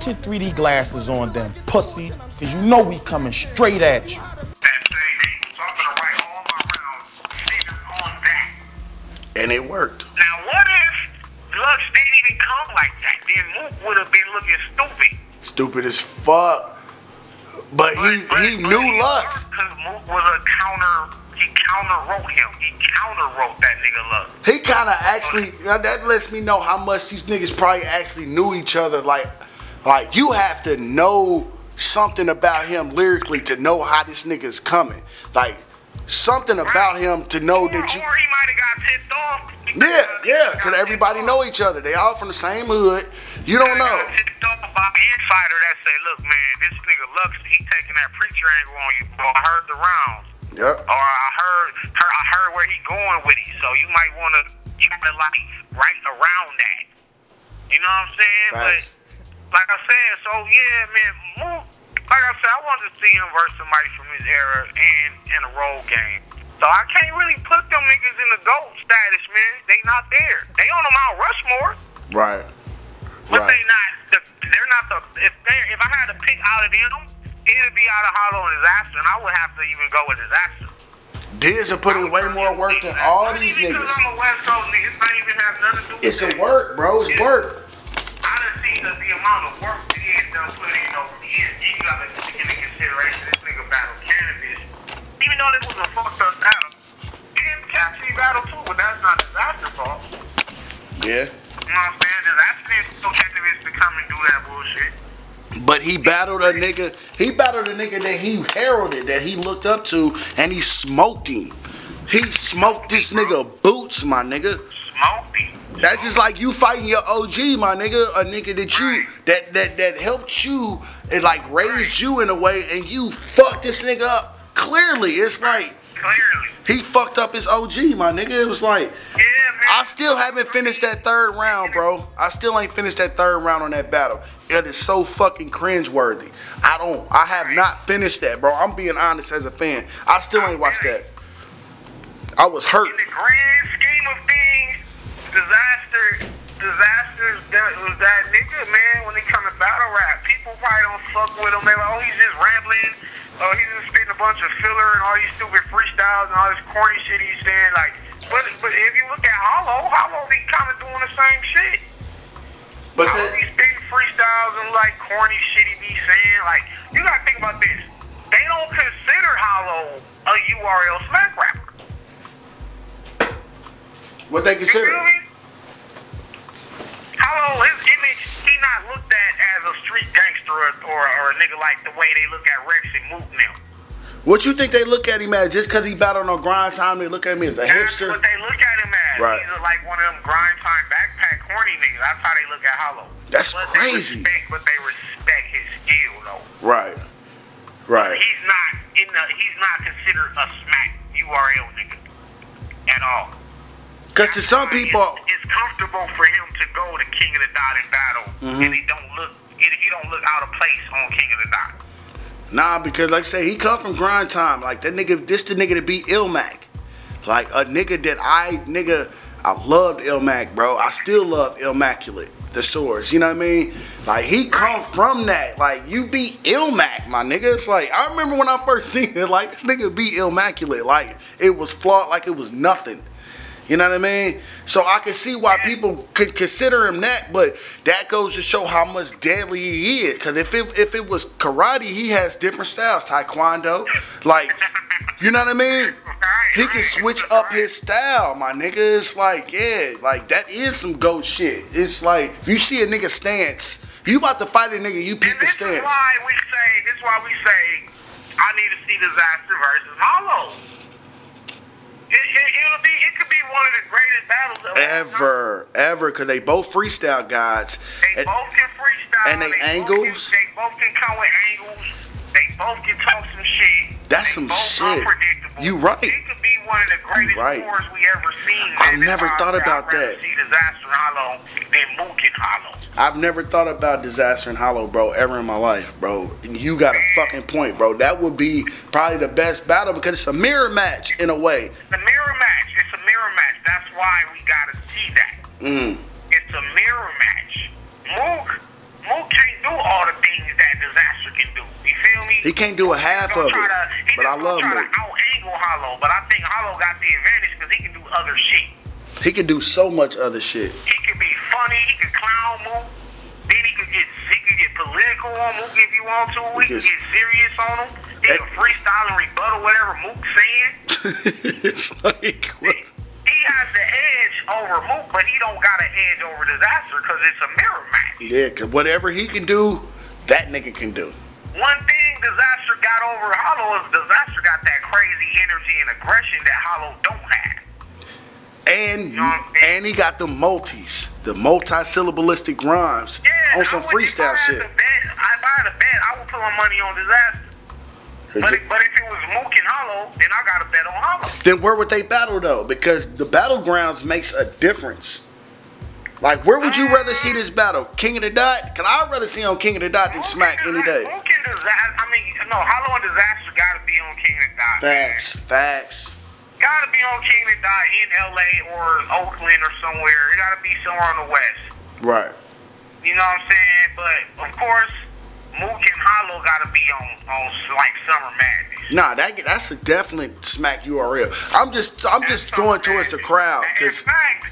Put your 3D glasses on then, pussy, cause you know we coming straight at you. And it worked. Now, what if Lux didn't even come like that? Then Mook would have been looking stupid. Stupid as fuck. But he he knew Lux. Because Mook was a counter. He counter wrote him. He counter wrote that nigga Lux. He kind of actually now that lets me know how much these niggas probably actually knew each other. Like, like you have to know something about him lyrically to know how this nigga's coming. Like something about him to know that you. Or he might have got tipped off. Yeah, yeah, because everybody know each other. They all from the same hood. You don't know. Got tipped off by an insider that say, look, man, this nigga Lux, he taking that preacher angle on you, bro. I heard the rounds. Yep. Or I heard, heard I heard where he going with it. So you might want to try to like right around that. You know what I'm saying? Facts. But like I said, so yeah, man, Mook. Like I said, I wanted to see him versus somebody from his era and in a role game. So I can't really put them niggas in the GOAT status, man. They not there. They on the Mount Rushmore, Right. but Right. they not. The, they're not the. If they if I had to pick out of them, it'd be out of Hollow and Dizaster, and I would have to even go with Dizaster. Diz are putting way more work than all these niggas. I'm a West Coast nigga, it's not even have nothing to do with It's a work, bro. It's work. Done seen the, the amount of work he has done put in over the years. You gotta take into consideration this nigga battled Canibus. Even though this was a fucked up battle. And Cassidy battle too, but that's not Dizaster fault. Yeah. You know what I'm saying? Dizaster didn't still Canibus to come and do that bullshit. But he battled a nigga. He battled a nigga that he heralded, that he looked up to, and he smoked him. He smoked this nigga boots, my nigga. Smoked him. That's just like you fighting your OG, my nigga, a nigga that you that that that helped you and like raised you in a way, and you fucked this nigga up. Clearly, it's like Clearly. he fucked up his OG, my nigga. It was like Yeah, man. I still haven't finished that third round, bro. I still ain't finished that third round on that battle. It is so fucking cringeworthy. I don't. I have not finished that, bro. I'm being honest as a fan. I still ain't watched that. I was hurt. in the grand scheme of things, Dizaster, disasters that was that nigga, man, when he come to battle rap. People probably don't fuck with him. They like, oh, he's just rambling. Oh, he's just spitting a bunch of filler and all these stupid freestyles and all this corny shit he's saying. Like, but but if you look at Hollow, Hollow be kind of doing the same shit. But Hollow that, be spitting freestyles and like corny shit he be saying. Like, you gotta think about this. They don't consider Hollow a URL smack rapper. What they consider? Hollow, his image, he not looked at as a street gangster or, or, or a nigga like the way they look at Rex and Mook now. What you think they look at him as? Just because he battled on grind time, they look at me as a That's hipster? what they look at him as. Right. He's like one of them grind time backpack horny niggas. That's how they look at Hollow. That's but crazy. They respect, but they respect his skill though. Right. Right. He's not in the. He's not considered a smack URL nigga at all. Because to some people, it's, it's comfortable for him to go to King of the Dot in battle, Mm-hmm. and he don't look he, he don't look out of place on King of the Dot. Nah, because like I say, he come from grind time. Like that nigga, this the nigga to be Illmac. Like a nigga that I nigga, I loved Illmac, bro. I still love Illmaculate, the source. You know what I mean? Like he come from that. Like you be Illmac, my nigga. It's like I remember when I first seen it. Like this nigga beat Illmaculate. Like it was flawed. Like it was nothing. You know what I mean? So I can see why people could consider him that, but that goes to show how much deadly he is. Cause if it if it was karate, he has different styles. Taekwondo, like you know what I mean? He can switch up his style, my nigga. It's like, yeah, like that is some goat shit. It's like if you see a nigga stance, you about to fight a nigga, you peep the this stance. is why we say this is why we say I need to see Dizaster versus Hollow. It, it, it'll be it could be one of the greatest battles of all time. Ever, ever, cause they both freestyle gods. They And- both can freestyle. and they both angles? Can, they both can come with angles. They both can talk some shit. That's they some both shit. Unpredictable. You right. It could be one of the greatest right. wars we ever seen. I never thought about that. Dizaster hollow than Mook and hollow. I've never thought about Dizaster and Hollow, bro, ever in my life, bro. And you got a fucking point, bro. That would be probably the best battle because it's a mirror match in a way. The mirror match. It's a mirror match. That's why we gotta see that. Mm. It's a mirror match. Mook, Mook can't do all the things that Dizaster can do. You feel me? He can't do a half of it, to- but I love gonna try Mook. out angle Hollow, but I think Hollow got the advantage because he can do other shit. He can do so much other shit. He can be funny. He can clown Mook. Then he can get he could get political on Mook if you want to. He can Yes. get serious on him. He can freestyle and rebuttal whatever Mook's saying. it's like what? He has the edge over Mook, but he don't got an edge over Dizaster because it's a mirror match. Yeah, cause whatever he can do, that nigga can do. One thing Dizaster got over Hollow is Dizaster got that crazy energy and aggression that Hollow don't have. And know I'm saying? and he got the multis, the multi-syllabalistic rhymes Yeah, on some I would, if I freestyle shit. if I had to bet, I would put my money on Dizaster. But, if- but if it Mook and Hollow, then I got to bet on Hollow. Then where would they battle though? Because the battlegrounds makes a difference. Like where would you rather see this battle? King of the Dot? Cause I'd rather see on King of the Dot than Smack any day. Mook and Dizaster, I mean, no, Hollow and Dizaster got to be on King of the Dot. Facts, facts. Got to be on King of the Dot in LA or Oakland or somewhere. It got to be somewhere on the West. Right. You know what I'm saying? But of course, Mook and Hollow got to be on on like Summer Madness. Nah, that that's a definite Smack URL. I'm just I'm just going towards the crowd In because fact,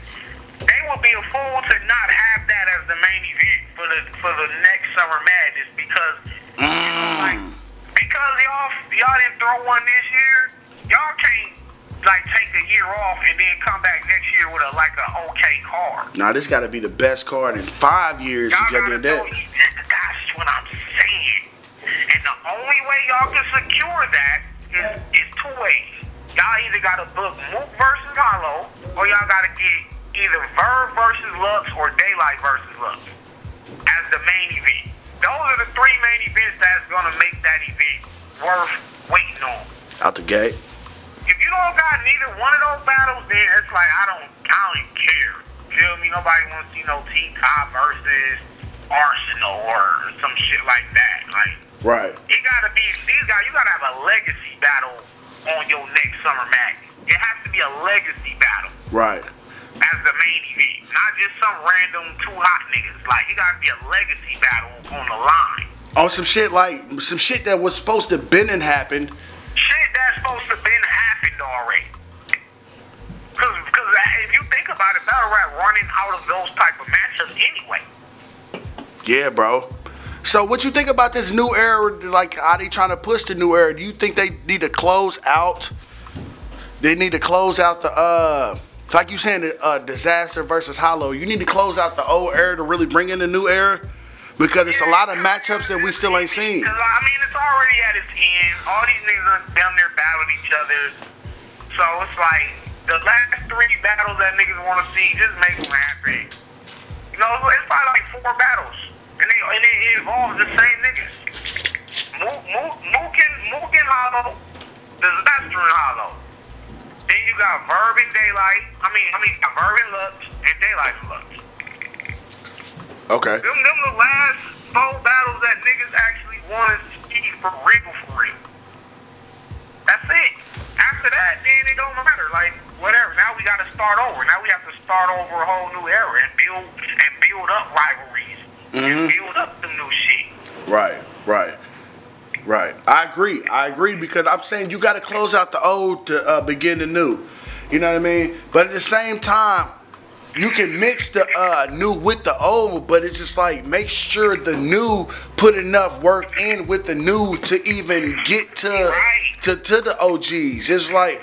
they would be a fool to not have that as the main event for the for the next Summer Madness because like Mm. because y'all y'all didn't throw one this year, y'all can't like take a year off and then come back next year with a like a okay card. nah, this got to be the best card in five years. Y'all gotta know, that. that's what I'm saying. And the only way y'all can secure that is, is two ways. Y'all either gotta book Mook versus Hollow, or y'all gotta get either Verb versus Lux or Daylight versus Lux as the main event. Those are the three main events that's gonna make that event worth waiting on. Out the gate. If you don't got neither one of those battles, then it's like I don't, I don't even care. Feel me? Nobody wants to see no T Top versus Arsenal or some shit like that. Like Right. it gotta be these guys. You gotta have a legacy battle on your next summer match. It has to be a legacy battle Right. as the main event, not just some random two hot niggas. Like it gotta be a legacy battle on the line. On some shit like some shit that was supposed to been and happened. shit that's supposed to been already. Cause, cause if you think about it, battle rap running out of those type of matchups anyway. Yeah, bro. So what you think about this new era? Like, are they trying to push the new era? Do you think they need to close out? They need to close out the uh, like you saying, uh, Dizaster versus hollow. You need to close out the old era to really bring in the new era because it's a lot of matchups that we still ain't seen. I mean, it's already at its end. All these niggas are down there battling each other. So it's like the last three battles that niggas want to see, just make them happen. You know, it's probably like four battles, and they and it, involves the same niggas. Mook, Mook, Mook and Mook and Hollow, Dizaster Hollow. Then you got Verb and Daylight. I mean, I mean, got Verb and Lux and Daylight Lux. Okay. Them, them the last four battles that niggas actually want to see for real, for real. That's it. After that, then it don't matter. Like whatever. Now we got to start over. Now we have to start over a whole new era and build and build up rivalries and build up the new shit. Right. Right. Right. I agree. I agree because I'm saying you got to close out the old to uh, begin the new. You know what I mean? But at the same time, you can mix the uh, new with the old, but it's just like make sure the new put enough work in with the new to even get to Right. to, to the OGs. It's like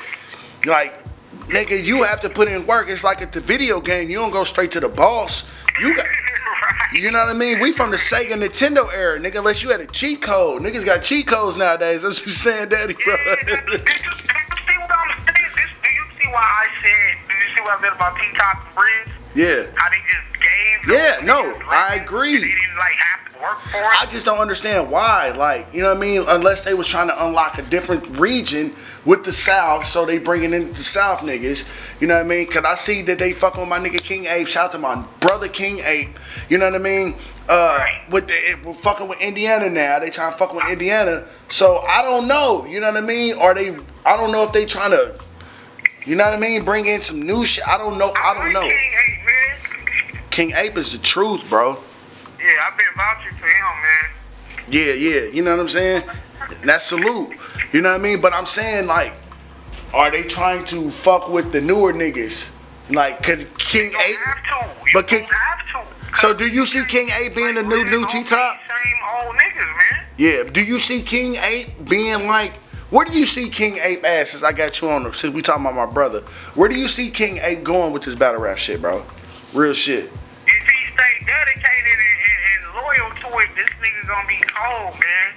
like nigga, you have to put in work. It's like at the video game, you don't go straight to the boss. You got you know what I mean? We from the Sega Nintendo era, nigga. Unless you had a cheat code, niggas got cheat codes nowadays. That's what you saying, daddy, bro. Yeah, do you see what I'm saying? This, do you see why I said? Do you see what I said about Top and yeah. How they just gave? Yeah, no, I agree. They didn't like have to work for it. I just don't understand why. Like, you know what I mean? Unless they was trying to unlock a different region with the South, so they bringing in the South niggas. You know what I mean? Cause I see that they fuck with my nigga King Ape. Shout out to my brother King Ape. You know what I mean? Uh, Right. with the it, we're fucking with Indiana now. They trying to fuck with Indiana. So I don't know. You know what I mean? Are they? I don't know if they trying to. You know what I mean? Bring in some new shit. I don't know. I don't like know. King Ape, man. King Ape is the truth, bro. Yeah, I've been vouching for him, man. Yeah, yeah. You know what I'm saying? That's salute. You know what I mean? But I'm saying like, are they trying to fuck with the newer niggas? Like, could King You don't Eight? have to. You But King- don't have to. So do you see King Ape being the new new T Top? Same old niggas, man. Yeah. Do you see King Ape being like? Where do you see King Ape ass? Since I got you on, the- since we talking about my brother, where do you see King Ape going with this battle rap shit, bro? Real shit. If he stay dedicated and, and, and loyal to it, this nigga gonna be cold, man.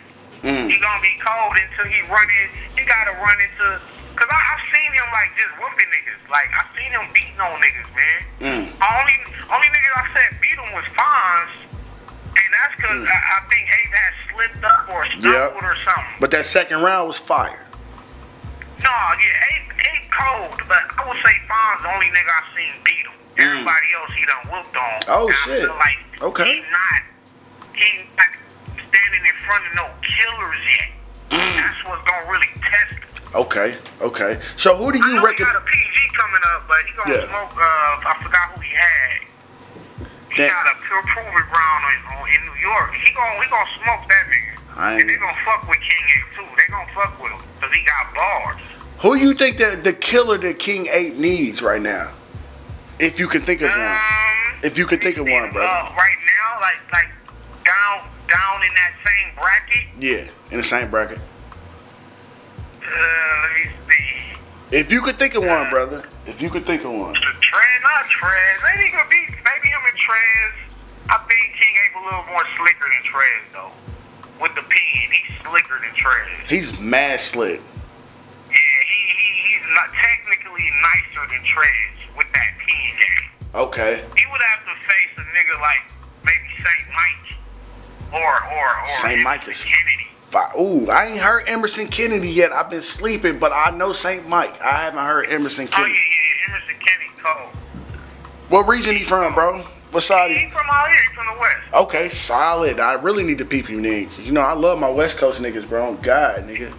Mm. He gonna be cold until he run in. He gotta run into. Cause I, I've seen him like just whooping niggas. Like I've seen him beating on niggas, man. Mm. Only only niggas I said beat him was Fonz, and that's cause I, I think Ape had slipped up or stumbled or something. But that second round was fire. No, yeah, Ape, Ape cold, but I would say Fonz the only nigga I've seen beat him. Everybody else he done whooped on. Mm. Oh, I shit. like Okay. He not he not standing in front of no killers yet. Mm. That's what's gonna really test him. Okay, okay. So who do you he got a PG coming up, but he gonna Yeah. smoke. Uh, I forgot who he had. He That- got a pure proven ground in, New York. He gonna he gonna smoke that nigga. I and they gonna fuck with King Ape too. They gonna fuck with him because he got bars. Who you think that the killer that King Ape needs right now? If you can think of one. Um, If you can think of one, bro. Uh, right now, like like down down in that same bracket. Yeah, in the same bracket. Uh, let me see. If you could think of one, brother. If you could think of one. The Trez, not Trez. Maybe he could be. Maybe him and Trez. I think King Ape a little more slicker than Trez though. With the pen, he's slicker than Trez. He's mad slick. Yeah, he, he he's not technically nicer than Trez with that pen game. Okay. He would have to face a nigga like maybe Saint Mike or or or Saint Mike is- Kennedy. Ooh, I ain't heard Emerson Kennedy yet. I've been sleeping, but I know Saint Mike. I haven't heard Emerson oh, Kennedy. Oh yeah, yeah, Emerson Kennedy cold. What region he from, bro? What side? He He? from out here, he from the west. Okay, solid. I really need to peep you, nigga. You know, I love my West Coast niggas, bro. God, nigga.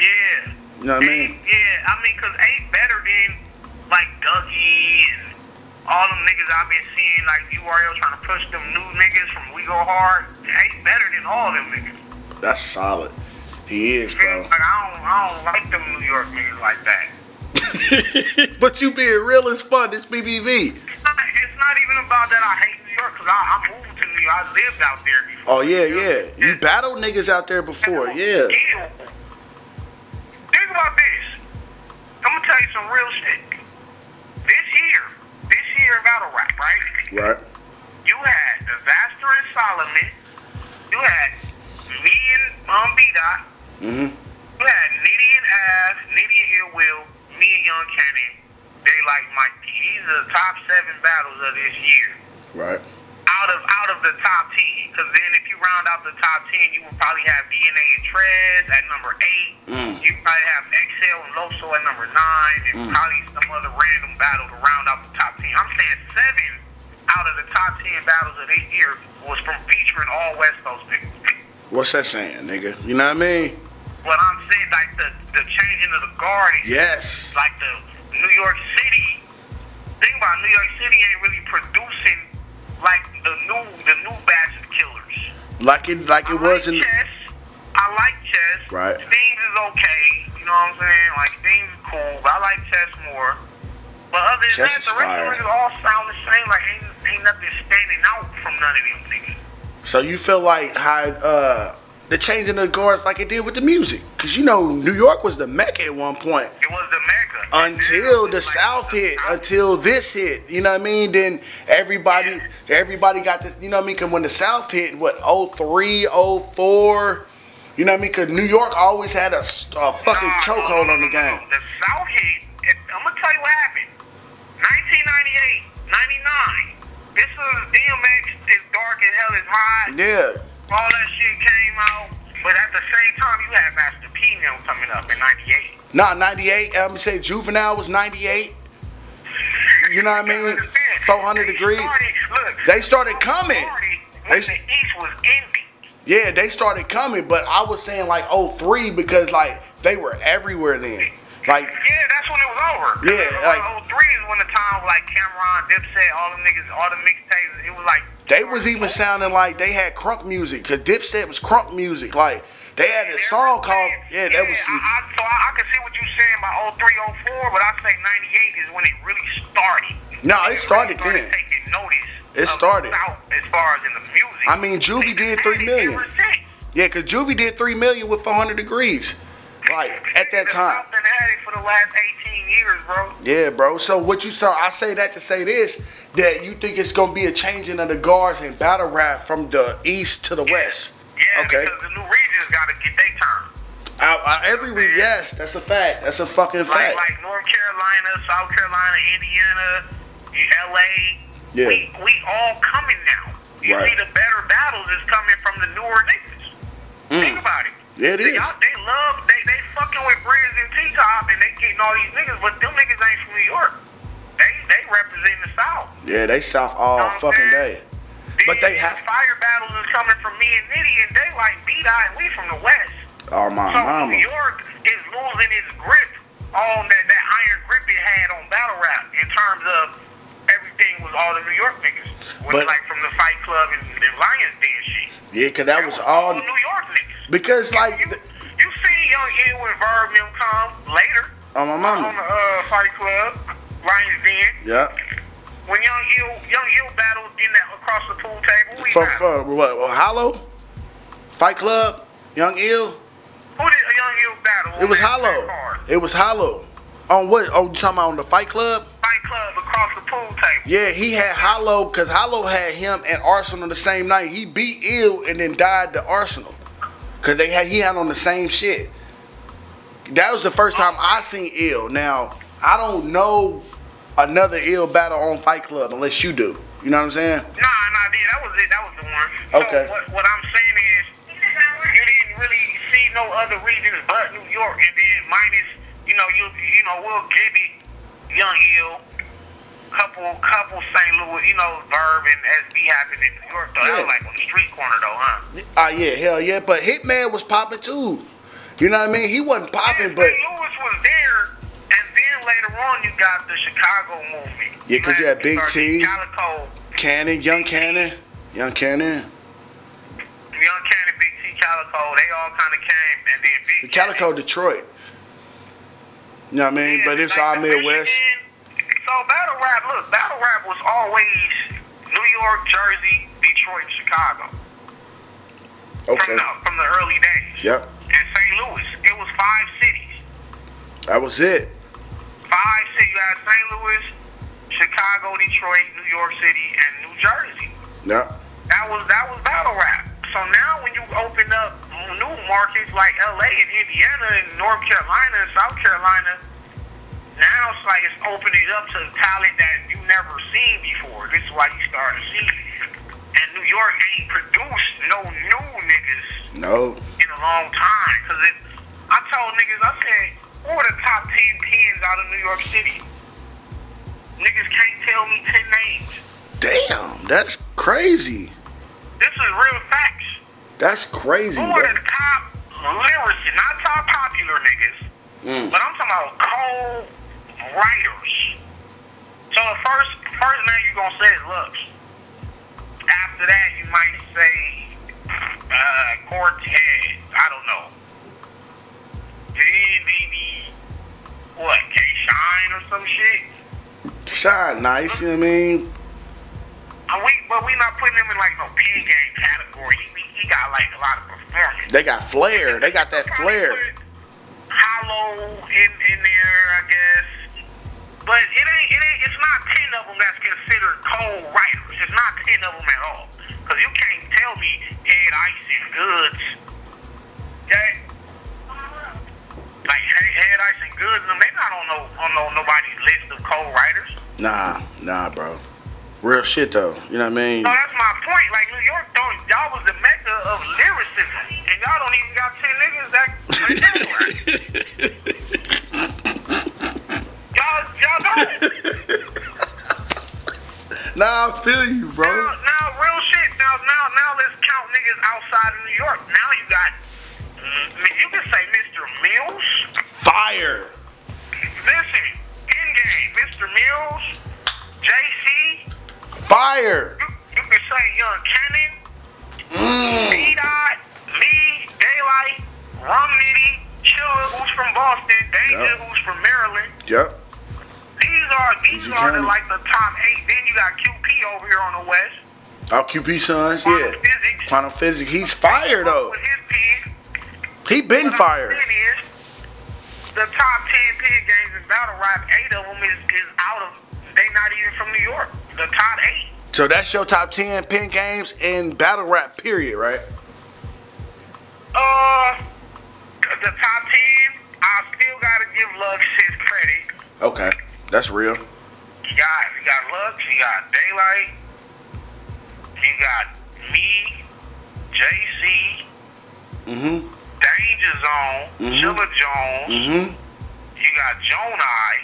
Yeah. You know what I mean? Yeah, I mean, cause Ape better than like Dougie and all them niggas I've been seeing, like URL trying to push them new niggas from We Go Hard. Ape better than all them niggas. That's solid. He is, bro. Like I don't, I don't like them New York niggas like that. but you being real is fun. This PPV. It's not, it's not even about that I hate New York, cause I, I moved to New York. I lived out there before. Oh yeah, yeah. You battled niggas out there before, yeah. Ew. Think about this. I'm gonna tell you some real shit. This year, this year battle rap, right? Right. You had Dizaster and Solomon. You had me and um B-Dot. Mhm. You had Nitty and Av, Nitty and Ill Will, me and Young Cannon. They like Mike P. These are the top seven battles of this year. Right. Out of out of the top ten, because then if you round out the top ten, you would probably have DNA and Trez at number eight. Mm. You probably have XL and Loso at number nine, and probably some other random battle to round out the top ten. I'm saying seven out of the top ten battles of this year was from featuring all West Coast niggas. What's that saying, nigga? You know what I mean? What I'm saying like the the changing of the guard, Yes. like the New York City. Thing about New York City ain't really producing like the new the new batch of killers. Like it like it I was in like chess. I like chess. Right. Steams is okay. You know what I'm saying? Like Steams is cool, but I like chess more. But other than Chess that, the rest of them all sound the same. Like ain't ain't nothing standing out from none of them niggas. So you feel like how uh the changing of the guards like it did with the music? Cause you know New York was the mecca at one point. It was the mega. Until the South hit, until this hit, you know what I mean? Then everybody, everybody got this, you know what I mean? Cause when the South hit, what 03, 04, you know what I mean? Cause New York always had a fucking Nah, chokehold no, on the no, no, game. no. The South hit. I'm gonna tell you what happened. 1998, 99. This was DMX is dark as hell is hot. Yeah, All that shit came out. But at the same time, you had Master P now coming up in 98. nah, 98. Uh, I'm gonna say Juvenile was 98. You know what I mean? 400 They degree. started- look, They started coming. They the East was envy. Yeah, they started coming, but I was saying like 03 because like they were everywhere then. Like Yeah, that's when it was over. Yeah, like- like, 03 is when the time like Cam'ron, Dipset, all the niggas, all the mixtapes. It was like They was even sounding like they had crunk music, cause Dipset was crunk music. Like they had a song called yeah, that was I, I, so I, I can see what you're saying about 03, 04, but I say 98 is when it really started. No, it started really then. Taking notice. It started. South as far as in the music. I mean, Juvie did three it million. Yeah, cause Juvie did three million with 400 Degreez. Like at that time. South done had it for the last 18 years, bro. Yeah, bro. So what you saw? I say that to say this: that you think it's gonna be a changing of the guards and battle rap from the east to the west. Yeah, Okay. because the new regions got to get their turn. I, I, every re- yes, that's a fact. That's a fucking Like, fact. like North Carolina, South Carolina, Indiana, LA. Yeah. We, we all coming now. You Right. see, the better battles is coming from the newer niggas. Think mm. about it. Yeah, it they, is. They love, they, they fucking with Brizz and T-Top and they getting all these niggas, but them niggas ain't from New York. They, they represent the South. yeah, they south all Know fucking day. But they have- fire battles is coming from me and Nitty, and they like B-Dot, and we from the West. Oh my So mama. New York is losing its grip on that, that iron grip it had on battle rap in terms of everything was all the New York niggas. When But- like from the Fight Club and the Lions Den shit. Yeah, cause that was all New York niggas. Because like you, you see Young Ill when Verb come later on my on the uh, Fight Club, Lions Den. Yeah. When Young Ill Young Ill battled in that across the pool table, we For, for what? well, Hollow, Fight Club, Young Ill. Who did Young Ill battle? It was Hollow. It was Hollow. On what? Oh, you talking about on the Fight Club? Fight Club across the pool table. Yeah, he had Hollow because Hollow had him and Arsenal the same night. He beat Ill and then died to Arsenal because they had he had on the same shit. That was the first time I seen Ill. Now I don't know another Ill battle on Fight Club unless you do. You know what I'm saying? Nah, nah, dude, that was it. That was the one. Okay. So what, what I'm saying is, you didn't really see no other regions but New York, and then minus, you know, you you know, we'll give it Young Ill, couple couple St. Louis, you know, Verb and SB happened in New York though. That Yeah. was like on the street corner though, huh? Ah, yeah, hell yeah. But Hitman was popping too. You know what I mean? He wasn't popping, but St. Louis was there, and then later on you got the Chicago movement. Yeah, 'cause you had Big T. Calico, Cannon, Young Cannon, Young Cannon, Young Cannon, Big T, Calico, they all kind of came, and then Big Calico, Detroit. You know what I mean? But it's all the Midwest. Michigan- So battle rap, look, battle rap was always New York, Jersey, Detroit, Chicago. Okay. From the from the early days. Yep. And St. Louis, it was five cities. That was it. Five cities. You had St. Louis, Chicago, Detroit, New York City, and New Jersey. Yep. That was that was battle rap. So now when you open up new markets like LA and Indiana and North Carolina and South Carolina, now it's like it's opening up to talent that you never seen before. This is why you start to see. And New York ain't produced no new niggas No. in a long time. Cause it, I told niggas, I said, who are the top 10 pins out of New York City? Niggas can't tell me 10 names. Damn, that's crazy. This is real facts. That's crazy, Who bro. are the top lyricists, not top popular niggas, Mm. but I'm talking about co-writers. So the first first name you gonna say is Lux. After that, you might say uh, Cortez. I don't know. Then maybe what? K Shine or some shit. Shine nice, you know what I mean? And we, but we not putting him in like no pin game category. He, he got like a lot of performance. They got flair. They got that flair. Hollow in in there. But it ain't it ain't it's not ten of them that's considered co-writers. It's not ten of them at all. Cause you can't tell me Head Ice and Goodz. Okay? Like Head Ice and Goodz, and they not on no on no nobody's list of co-writers. Nah, nah, bro. Real shit though. You know what I mean? So that's my point. Like New York, don't y'all was the mecca of lyricism, and y'all don't even got ten niggas that. Nah, I feel you, bro. Now, now, real shit. Now, now, now, let's count niggas outside of New York. Now you got, mm, you can say Mr. Mills. Fire. Listen, in game, Mr. Mills, JC. Fire. You, you can say Young Cannon, Mm. B Dot, Lee, Daylight, Rum Nitty, Chilla, who's from Boston, Danger, Yep. who's from Maryland. Yep. These are these are the, like the top eight. Then you got QP over here on the west. Our QP sons, Quantum yeah. Physics. Quantum physics. He's fire though. He been What fired. is, the top ten pig games in battle rap, eight of them is, is out of. They not even from New York. The top eight. So that's your top ten pin games in battle rap. Period. Right. Uh, the top ten. I still gotta give Lux his credit. Okay. That's real. You got you got Lux, you got Daylight, you got me, JC, Mm-hmm. Danger Zone, mm-hmm. Chilla Jones. Mm-hmm. You got Jonai.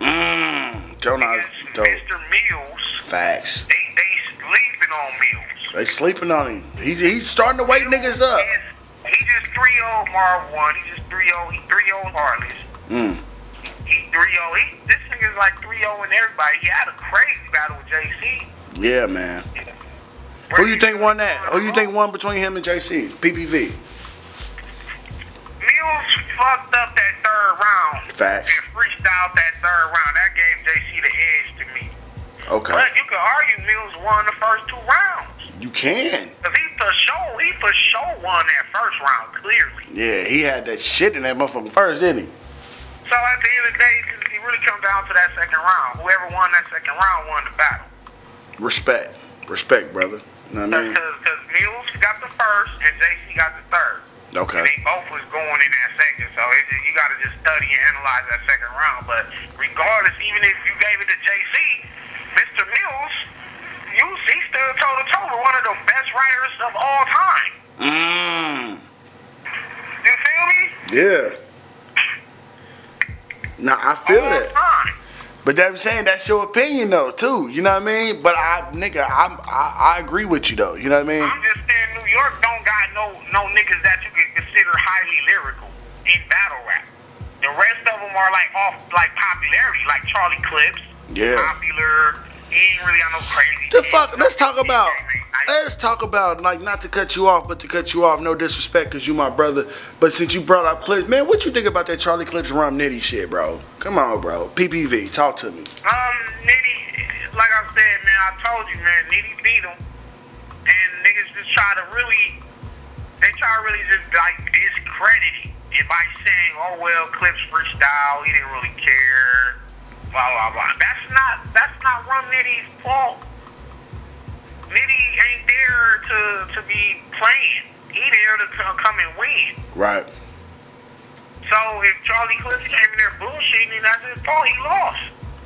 Mmm. Jonah's dope. Mr. Mills. Facts. They they sleeping on Mills. They sleeping on him. He, he's starting to wake niggas up. Is- He just 3-0 Marv Won. He just 3-0. He 3-0 Harleys. Mm. He 3-0. He, this nigga's like 3-0 in everybody. He had a crazy battle with JC. Yeah, man. Who you think won that? Who you think won between him and JC? PPV. Mills fucked up that third round. Facts. And freestyled that third round. That gave JC the edge to me. Okay. But you could argue Mills won the first two rounds. You can. Because he for sure, he for sure won that first round, clearly. Yeah, he had that shit in that motherfucker first, didn't he? So at the end of the day, really comes down to that second round. Whoever won that second round won the battle. Respect. Respect, brother. You know what I mean? Because Mills got the first and JC got the third. Okay. And they both was going in that second, so it just, you got to just study and analyze that second round. But regardless, even if you gave it to JC, Mr. Mills, you he stood toe to toe with one of the best writers of all time. Mmm. You feel me? Yeah. Nah, I feel all that. time. But that I'm saying that's your opinion though, too. You know what I mean? But I, nigga, I'm, I, I agree with you though. You know what I mean? I'm just saying New York don't got no no niggas that you can consider highly lyrical in battle rap. The rest of them are like off like popularity, like Charlie Clips. Yeah. Popular. He ain't really got no crazy. The fuck? Let's talk about. Let's talk about like not to cut you off, but to cut you off. No disrespect, cause you my brother. But since you brought up Clips, man, what you think about that Charlie Clips Rum Nitty shit, bro? Come on, bro. PPV, talk to me. Um, Nitty, like I said, man, I told you, man, Nitty beat him, and niggas just try to really, they try to really just like discredit it by saying, oh well, Clips freestyle, he didn't really care, blah blah blah. That's not, that's not Rum Nitty's fault. Nitty ain't there to to be playing. He there to co- come and win. Right. So if Charlie Clips came in there bullshitting, that's his fault. He lost.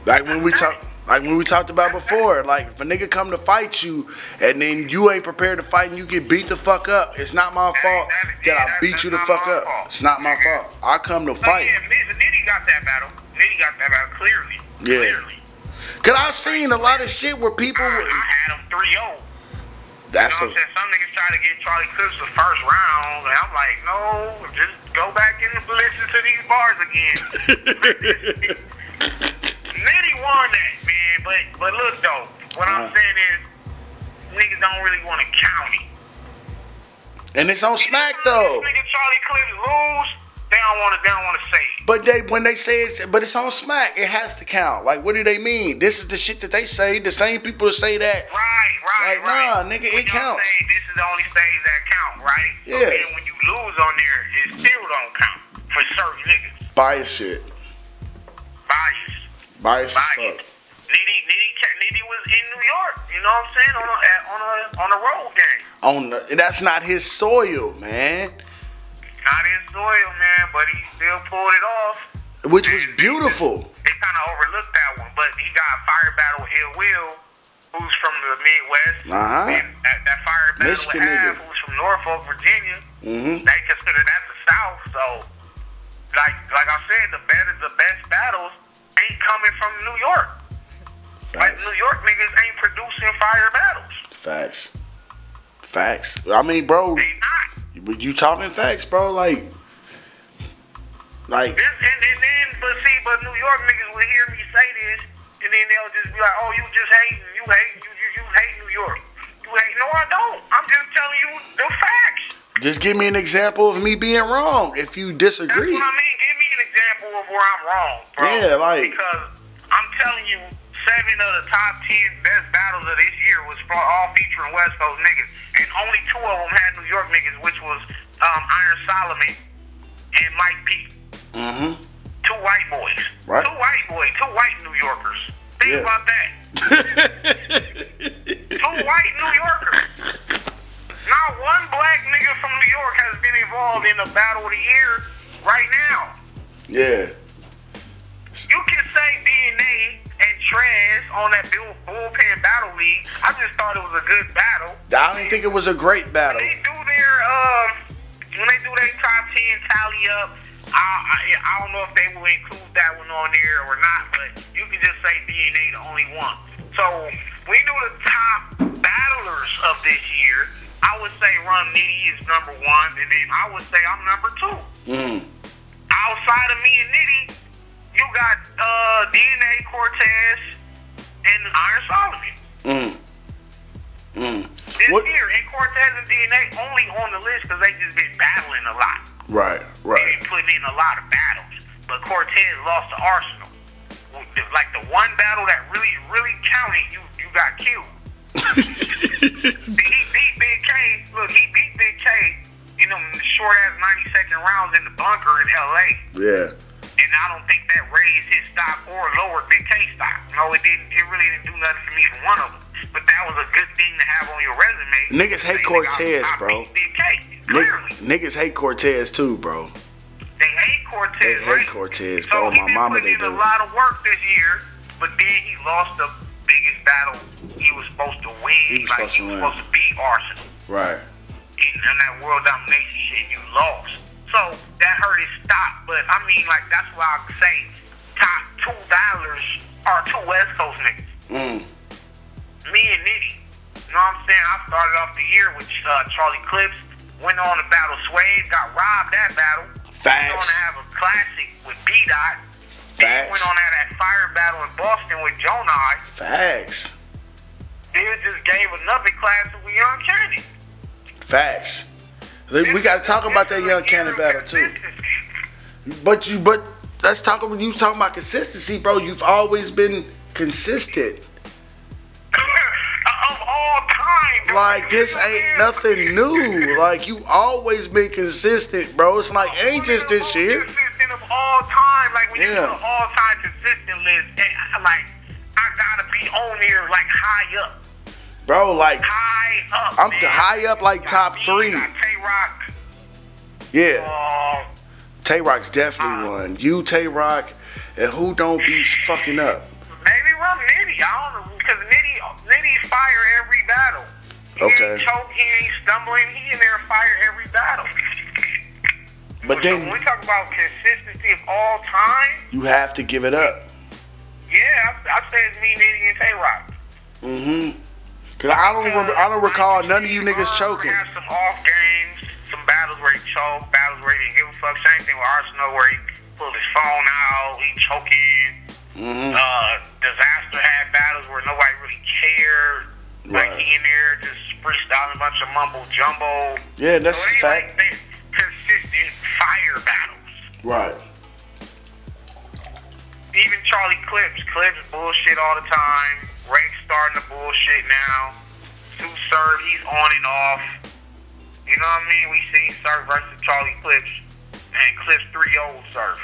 Like when we talk, like when we talked about before. Like if a nigga come to fight you and then you ain't prepared to fight and you get beat the fuck up, it's not my fault that- I beat you the fuck up. It's not my fault. I come to fight. yeah, Nitty got that battle. Nitty got that battle clearly. Yeah. Clearly. Cause I've seen a lot of shit where people. I, I had him 3 0. You That's know what I'm saying? Some niggas try to get Charlie Clips the first round, and I'm like, no, just go back and listen to these bars again. Nitty won that, man. But but look though, what I'm Uh-huh. saying is niggas don't really want to count it. and it's on Smack though. Nigga Charlie Clips lose, they don't want to. They don't want to say it. But they when they say it's but it's on Smack, it has to count. Like what do they mean? This is the shit that they say. The same people that say that. Right, right, Like, right. nah, nigga, When it counts. Say this is the only stage that count, right? Yeah. But then when you lose on there, it still don't count for certain niggas. Bias shit. Bias, Bias as fuck. Nitty, Nitty, Nitty was in New York. You know what I'm saying? On a on a on a road game. On the, that's not his soil, man. Not his soil, man, but he still pulled it off. Which was beautiful. They kind of overlooked that one, but he got fire battle with Ill Will, who's from the Midwest. Uh-huh. And that, that fire battle Michigan with Av, who's from Norfolk, Virginia. Mm-hmm. They consider that the South. So, like like I said, the better the best battles ain't coming from New York. Like Facts. New York niggas ain't producing fire battles. Facts. Facts. I mean, bro, They not. you, you talking facts, bro? Like, like, This, and, and then, but see, but New York niggas will hear me say this, and then they'll just be like, "Oh, you just hating, you hate, you you, you hate New York, you hate No, I don't. I'm just telling you the facts. Just give me an example of me being wrong if you That's disagree. what I mean. Give me an example of where I'm wrong, bro. Yeah, like- because I'm telling you, seven of the top ten best battles of this year was for all featuring West Coast niggas, and only two of them had New York niggas, which was um, Iron Solomon and Mike P. Mm-hmm. Two white boys. Right. Two white boys. Two white New Yorkers. Think Yeah. about that. Two white New Yorkers. Not one black nigga from New York has been involved in the battle of the year right now. yeah. You can say DNA and Trez on that bull, bullpen battle league. I just thought it was a good battle. I didn't think it was a great When battle. they do their um, when they do their top ten tally up, I, I I don't know if they will include that one on there or not, but you can just say DNA the only one. So we do the top battlers of this year, I would say Rum Nitty is number one, and then I would say I'm number two. Mm. Outside of me and Nitty, you got uh, DNA Cortez and Iron Solomon. Mm. Mm. This What? year, and Cortez and DNA only on the list because they just been battling a lot. Right, right. They been putting in a lot of battles. But Cortez lost to Arsenal. Like the one battle that Niggas hate Cortez, bro. beat Big K. Nig- Clearly, niggas hate Cortez too, bro. they hate Cortez. They hate? Cortez, bro. My mama, putting they in do. a lot of work this year, but then he lost the biggest battle he was supposed to win. He was like supposed he to was win. supposed to beat Arsenal Right. in, in that world domination shit. You lost, so that hurt his stock. But I mean, like that's why I say top two dollars are two West Coast niggas. Saying? I started off the year with uh, Charlie Clips. Went on to battle Swave. Got robbed that battle. Facts. Went on to have a classic with B Dot. Then Facts. went on to have that fire battle in Boston with Jonai. Facts. Then just gave another classic with Young Kennedy. Facts. We got to talk about that young cannon battle too. But you, but let's talk about you talking about consistency, bro. You've always been consistent. All time. bro. Like this ain't nothing new. Like you always been consistent, bro. It's like ain't just this One of the year. Consistent of all time. Like when you do Yeah. the all time consistent list, like I gotta be on there like high up. Bro, like High up. I'm man. high up, like, top three. K-Rock. yeah, Uh, Tay Roc's definitely one. You, Tay Roc, and who don't be fucking up. Maybe Rum Nitty. I don't know because Nitty, Nitty fire every battle. He Okay. ain't choke, he ain't stumbling. He in there fire every battle. But So then- when we talk about consistency of all time, You have to give it up. yeah, I, I say it's me, Nitty, and Tay Roc. Mm-hmm. Cause I don't, remember, I don't recall none of you niggas choking. Have some off games, some battles where he choked, battles where he didn't give a fuck. Same thing with Arsenal where he pulled his phone out, he choking. Mm-hmm. Uh, Dizaster had battles where nobody really cared. Like Right. he in there just freestyling a bunch of mumbo jumbo. Yeah, that's so ain't fact. like they consistent fire battles. Right. Even Charlie Clips, Clips bullshit all the time. Rex starting to bullshit now. Tsu Surf, he's on and off. You know what I mean? We seen Surf versus Charlie Clips and Clips 3 old Surf.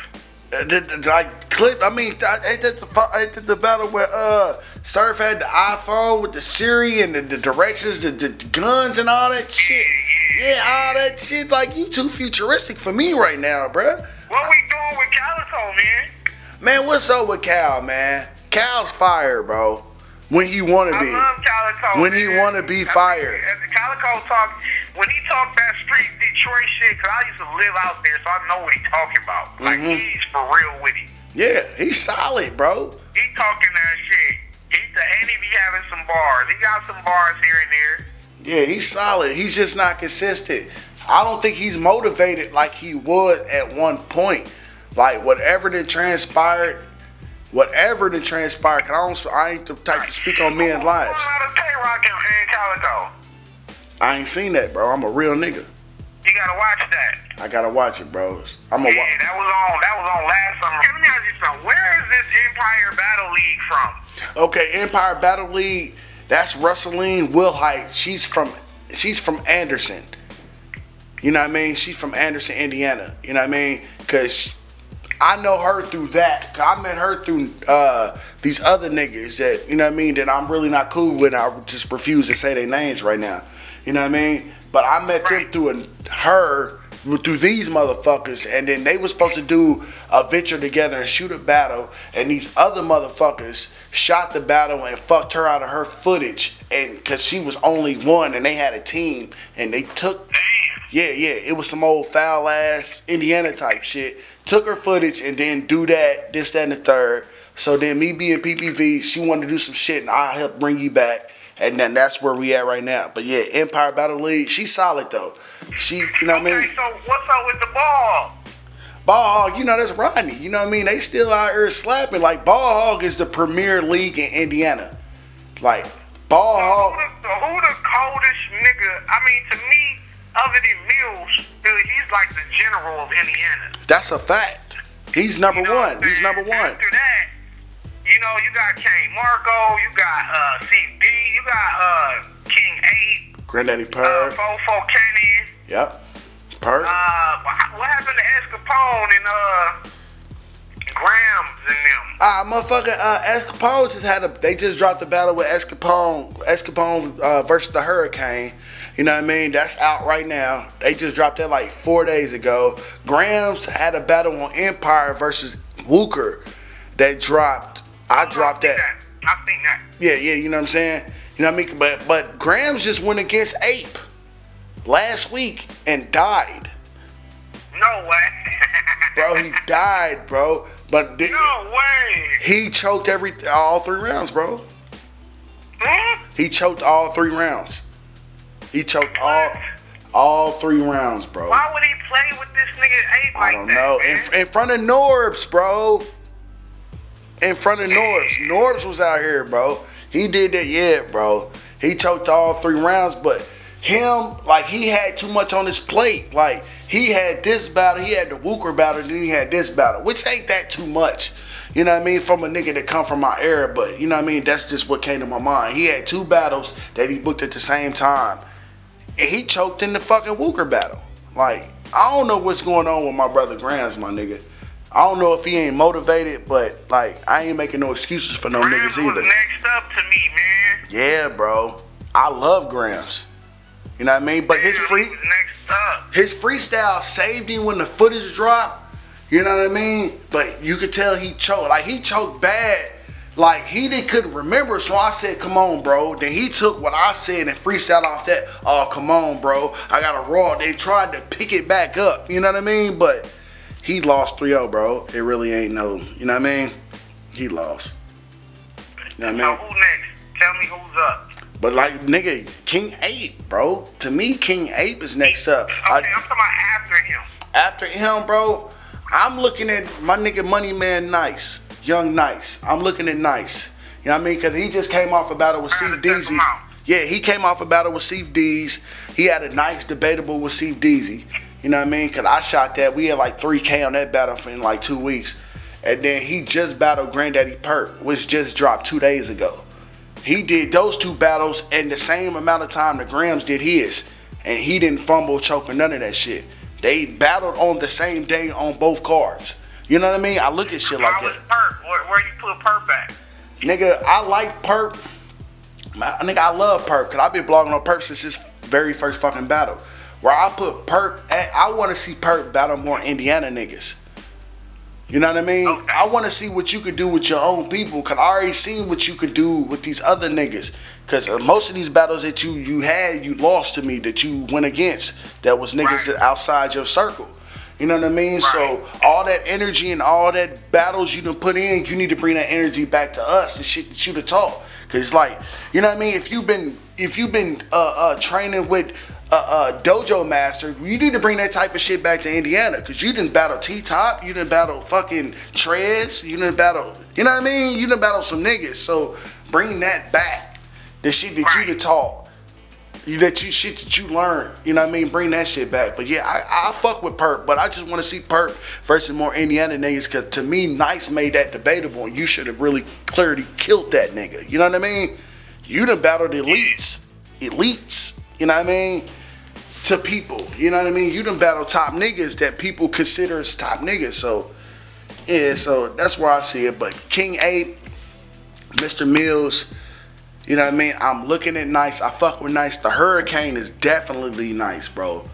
Uh, Like clip, I mean, ain't that the ain't that the battle where uh Surf had the iPhone with the Siri and the, the directions, the, the guns and all that shit. Yeah, all that shit. Like you too futuristic for me right now, bruh. What we doing with Calico, man? Man, what's up with Cal, man? Cal's fire, bro. When he wanna I be. love Calico. When he wanna be I mean, fired. as the Calico talk, when he talk that street Detroit shit, cause I used to live out there, so I know what he talking about. Like Mhm. he's for real with it. Yeah, he's solid, bro. He talking that shit. He's the and he be having some bars. He got some bars here and there. Yeah, he's solid. He's just not consistent. I don't think he's motivated like he was at one point. Like whatever that transpired, whatever that transpired. Cause I don't, I ain't the type to speak on men's lives. What's going on with K-Rock and, and Calico? I ain't seen that, bro. I'm a real nigga. You gotta watch that. I gotta watch it, bro. I'm a Yeah, wa- that was on. That was on last summer. Let me ask you something. Where is this Empire Battle League from? Okay, Empire Battle League. That's Russeline Wilhite. She's from she's from Anderson. You know what I mean? She's from Anderson, Indiana. You know what I mean? Cause I know her through that. I met her through uh, these other niggas that you know what I mean that I'm really not cool with. I just refuse to say their names right now. You know what I mean? But I met them through an, her through these motherfuckers, and then they were supposed to do a venture together and shoot a battle, and these other motherfuckers shot the battle and fucked her out of her footage, and cause she was only one, and they had a team, and they took Damn. yeah, yeah, it was some old foul ass Indiana type shit. Took her footage and then do that, this, that, and the third. So then me being PPV, she wanted to do some shit and I helped bring you back. And then that's where we at right now. But yeah, Empire Battle League, she's solid though. She, you know what I mean? so what's up with the ball? Ball Hog, you know that's Rodney. You know what I mean? They still out here slapping. Like Ball Hog is the premier league in Indiana. Like Ball Who Hog, the, who the coldest nigga? I mean, to me, than Mills, dude, he's like the general of Indiana. that's a fact. He's number You know one. He's number one. After that, you know, you got Kane Marco, you got uh, CD, you got uh, King Ape, Granddaddy uh, Purr. Fofo Kenny. Yep. Purr. Uh, what what happened to Escapone and uh, Grams and them? Ah, motherfucker, uh, Escapone just had a. They just dropped the battle with Escapone, Escapone uh, versus the Hurricane. You know what I mean? That's out right now. They just dropped that like four days ago. Grams had a battle on Empire versus Wooker that dropped. I dropped that. I think that. Yeah, yeah, you know what I'm saying? You know what I mean? But but Grams just went against Ape last week and died. No way. Bro, he died, bro. But th- no way. he choked every all three rounds, bro. Hmm? He choked all three rounds. He choked all all three rounds, bro. Why would he play with this nigga Ape I like don't that, know. In, in front of Norbs, bro. In front of Norbs. Norbs was out here, bro. He did that, yeah, bro. He choked all three rounds, but him, like, he had too much on his plate. Like, he had this battle, he had the Wooker battle, then he had this battle, which ain't that too much. You know what I mean? From a nigga that come from my era, but you know what I mean? That's just what came to my mind. He had two battles that he booked at the same time. And he choked in the fucking Wooker battle. Like, I don't know what's going on with my brother Grams, my nigga. I don't know if he ain't motivated, but like I ain't making no excuses for no Grams niggas was either. next up to me, man. Yeah, bro. I love Grams. You know what I mean? But his free next up. his freestyle saved him when the footage dropped. You know what I mean? But you could tell he choked. Like he choked bad. Like he didn't couldn't remember. So I said, "Come on, bro." Then he took what I said and freestyled off that. Oh, come on, bro. I got a raw. They tried to pick it back up. You know what I mean? But he lost 3-0, bro. It really ain't no. You know what I mean? He lost. You know what I So mean? who next? Tell me who's up. But like nigga, King Ape, bro. To me, King Ape is next up. Okay, I- I'm talking about after him. after him, bro, I'm looking at my nigga Money Man Nice, Young Nice. I'm looking at Nice. You know what I mean? Cause he just came off a battle with Steve gotta check him Deasy. Yeah, he came off a battle with Steve Dees. He had a nice debatable with Steve Deasy. You know what I mean? Cause I shot that. We had like 3K on that battle for in like two weeks. And then he just battled Granddaddy Perk, which just dropped two days ago. He did those two battles in the same amount of time the Grams did his. And he didn't fumble, choke, or none of that shit. They battled on the same day on both cards. You know what I mean? I look at shit like How that. Perp? Where, where you put Perp at? Nigga, I like Perp. My, nigga, I love Perp because I've been blogging on Perp since his very first fucking battle. Where I put Perp at, I want to see Perp battle more Indiana niggas. You know what I mean? Okay. I want to see what you could do with your own people. Cause I already seen what you could do with these other niggas. Cause uh, most of these battles that you you had, you lost to me. That you went against. That was niggas Right. that outside your circle. You know what I mean? So all that energy and all that battles you done put in, you need to bring that energy back to us. The shit that you to talk. Cause it's like, you know what I mean? If you've been if you've been uh, uh, training with uh, uh, dojo master, you need to bring that type of shit back to Indiana. Cause you didn't battle T Top, you didn't battle fucking Treads, you didn't battle, you know what I mean? You didn't battle some niggas. So bring that back. The shit that you to talk. That you shit that you learn, you know what I mean? Bring that shit back. But yeah, I, I fuck with Perk, but I just want to see Perk versus more Indiana niggas because to me, Nice made that debatable, and you should have really clearly killed that nigga. You know what I mean? You done battled elites, elites. You know what I mean? To people, you know what I mean? You done battled top niggas that people consider as top niggas. So yeah, so that's where I see it. But King Ape, Mr. Mills. You know what I mean? I'm looking at nice. I fuck with nice. The hurricane is definitely nice, bro.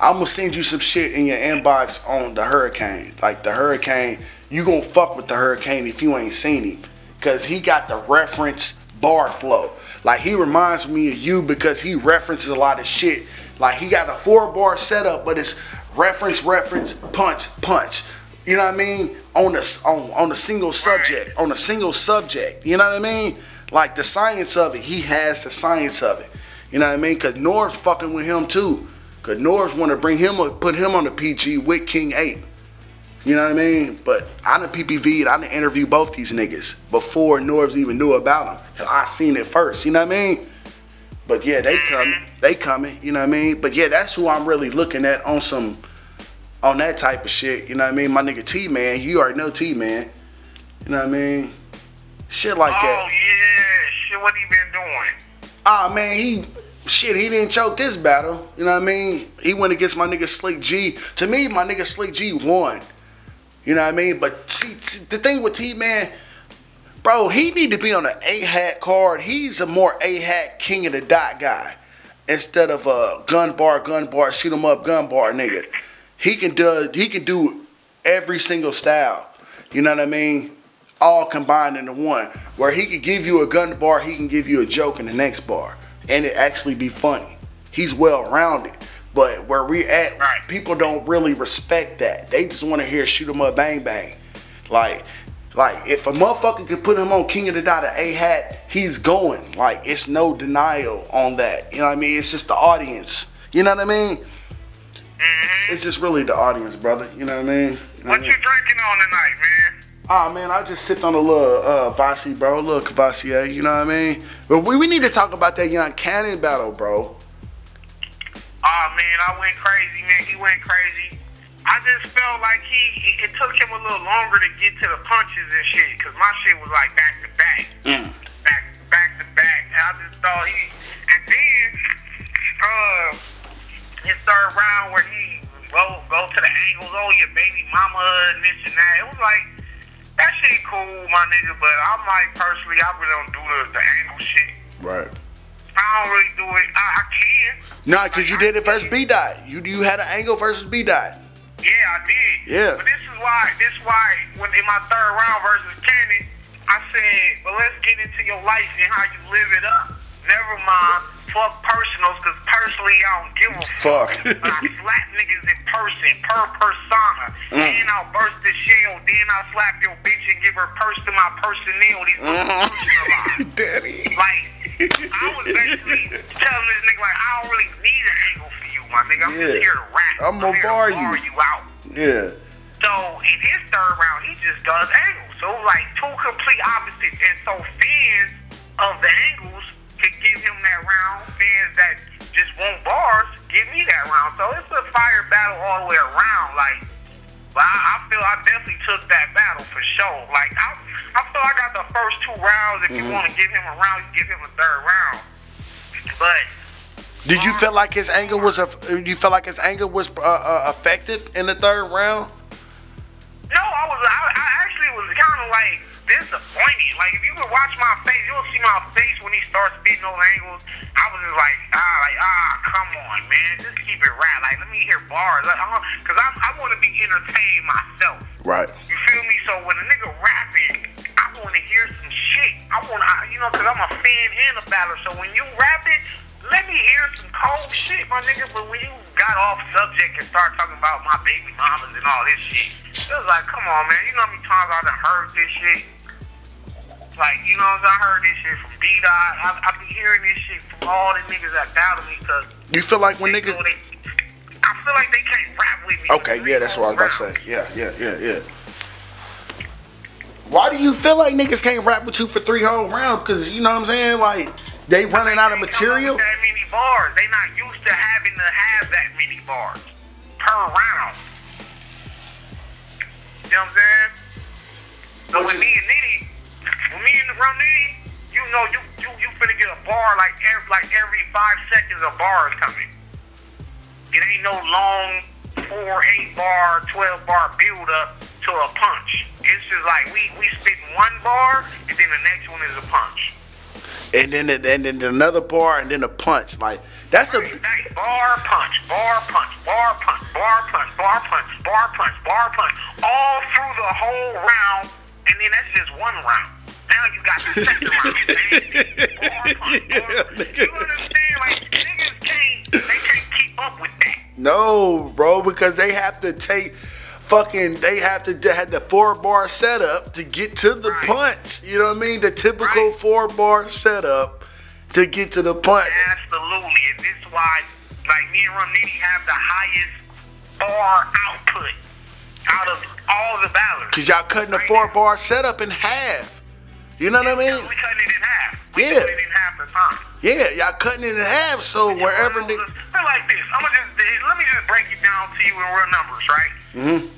I'm gonna send you some shit in your inbox on the hurricane. Like the hurricane, you gonna fuck with the hurricane if you ain't seen him. Cause he got the reference bar flow. Like he reminds me of you because he references a lot of shit. Like he got a four bar setup, but it's reference, reference, punch, punch. You know what I mean? On a on on a single subject, on a single subject. You know what I mean? Like the science of it, he has the science of it. You know what I mean? Cause Nor's fucking with him too. Cause Nor's want to bring him, or put him on the PG with King Ape. You know what I mean? But I done PPV'd, I done interviewed both these niggas before Norbs even knew about them. Cause I seen it first, you know what I mean? But yeah, they coming, they coming, you know what I mean? But yeah, that's who I'm really looking at on some, on that type of shit, you know what I mean? My nigga T Man, you already know T Man, you know what I mean? Shit like Oh that. Oh yeah, shit. What he been doing? Ah man, he shit, he didn't choke this battle. You know what I mean? He went against my nigga Slick G. To me, my nigga Slick G won. You know what I mean? But see, see, the thing with T Man, bro, he need to be on an A hat card. He's a more A hat king of the dot guy instead of a gun bar, gun bar, shoot 'em up, gun bar nigga. He can do he can do every single style. You know what I mean? All combined into one. Where he could give you a gun bar, he can give you a joke in the next bar, and it actually be funny. He's well rounded. But where we at, Right. people don't really respect that. They just want to hear shoot 'em up, bang bang. Like, like if a motherfucker could put him on King of the Dot or A hat, he's going. Like, it's no denial on that. You know what I mean? It's just the audience. You know what I mean? Mm-hmm. It's just really the audience, brother. You know what I mean? You know What what I you drinking on tonight, man? Ah man, I just sipped on a little uh Vasi, bro, a little Courvoisier, you know what I mean? But we, we need to talk about that young cannon battle, bro. Oh man, I went crazy, man. He went crazy. I just felt like he it took him a little longer to get to the punches and shit, cause my shit was like back to back, Mm. back back to back. And I just thought he, and then uh, his third round where he go go to the angles, oh your baby mama and this and that. It was like shit cool, my nigga. But I'm like personally, I really don't do the the angle shit. Right. I don't really do it. I, I can. Nah, cause you did it first B Dot. You you had an angle versus B Dot. Yeah, I did. Yeah. But this is why, this is why, when in my third round versus Cannon, I said, well, let's get into your life and how you live it up. Never mind, fuck personals, because personally, I don't give a Fuck. But I slap niggas in person, per persona. Mm. Then I'll burst the shell. Then I'll slap your bitch and give her purse to my personnel. These Mm-hmm. Daddy. Like, I was basically telling this nigga, like, I don't really need an angle for you, my nigga. I'm Yeah. just here to rap. I'm gonna here to bar you. bar you out. Yeah. So in his third round, he just does angles. So like two complete opposites. And so fans of the angles could give him that round. Fans that just want bars, give me that round. So it's a fire battle all the way around. Like, but I, I feel I definitely took that battle for sure. Like I, I feel I got the first two rounds. If you want to give him a round, you give him a third round. But Did you feel like his anger was a? You felt like his angle was uh, uh, effective in the third round? No, I was. I, I actually was kind of like disappointed. Like if you could watch my face, you'll see my face when he starts spitting those angles. I was just like, ah, like ah, come on, man, just keep it right. Like let me hear bars, like, uh, cause I I want to be entertained myself. Right. You feel me? So when a nigga rapping, I want to hear some shit. I want to, you know, cause I'm a fan and a battler. So when you rapping, let me hear some cold shit, my nigga. But when you got off subject and start talking about my baby mamas and all this shit, it was like, come on, man. You know how many times I done heard this shit? Like, you know, I heard this shit from B-Dot. I, I be hearing this shit from all the niggas that battle me because You feel like when niggas? they, I feel like they can't rap with me. Okay, yeah, that's what I was about to say. Yeah, yeah, yeah, yeah. Why do you feel like niggas can't rap with you for three whole rounds? Because you know what I'm saying? Like they running out of material. That many bars. They not used to having to have that many bars per round. You know what I'm saying? So What's with it- me and Nitty, with me and Rum Nitty, you know you you you finna get a bar like every like every five seconds a bar is coming. It ain't no long four, eight bar, twelve bar build up to a punch. It's just like we we spit one bar and then the next one is a punch. And then and then another bar and then a punch. Like that's a bar punch, bar punch, bar punch, bar punch, bar punch, bar punch, bar punch, all through the whole round, and then that's just one round. Now you got the second round. man. Bar punch, bar punch. You understand? Like niggas can't, they can't keep up with that. no, bro, because they have to take fucking they have to they had the four bar setup to get to the Right. punch. You know what I mean? The typical Right. four bar setup to get to the punch. Absolutely, and this is why, like me and Rum Nitty have the highest bar output out of all the battlers. Cause y'all cutting the four bar setup in half. You know what I mean? We cutting it in half. We Yeah. cut it in half the time. Yeah, y'all cutting it in half so wherever Well, they like this. I'm gonna just let me just break it down to you in real numbers, right? Mhm.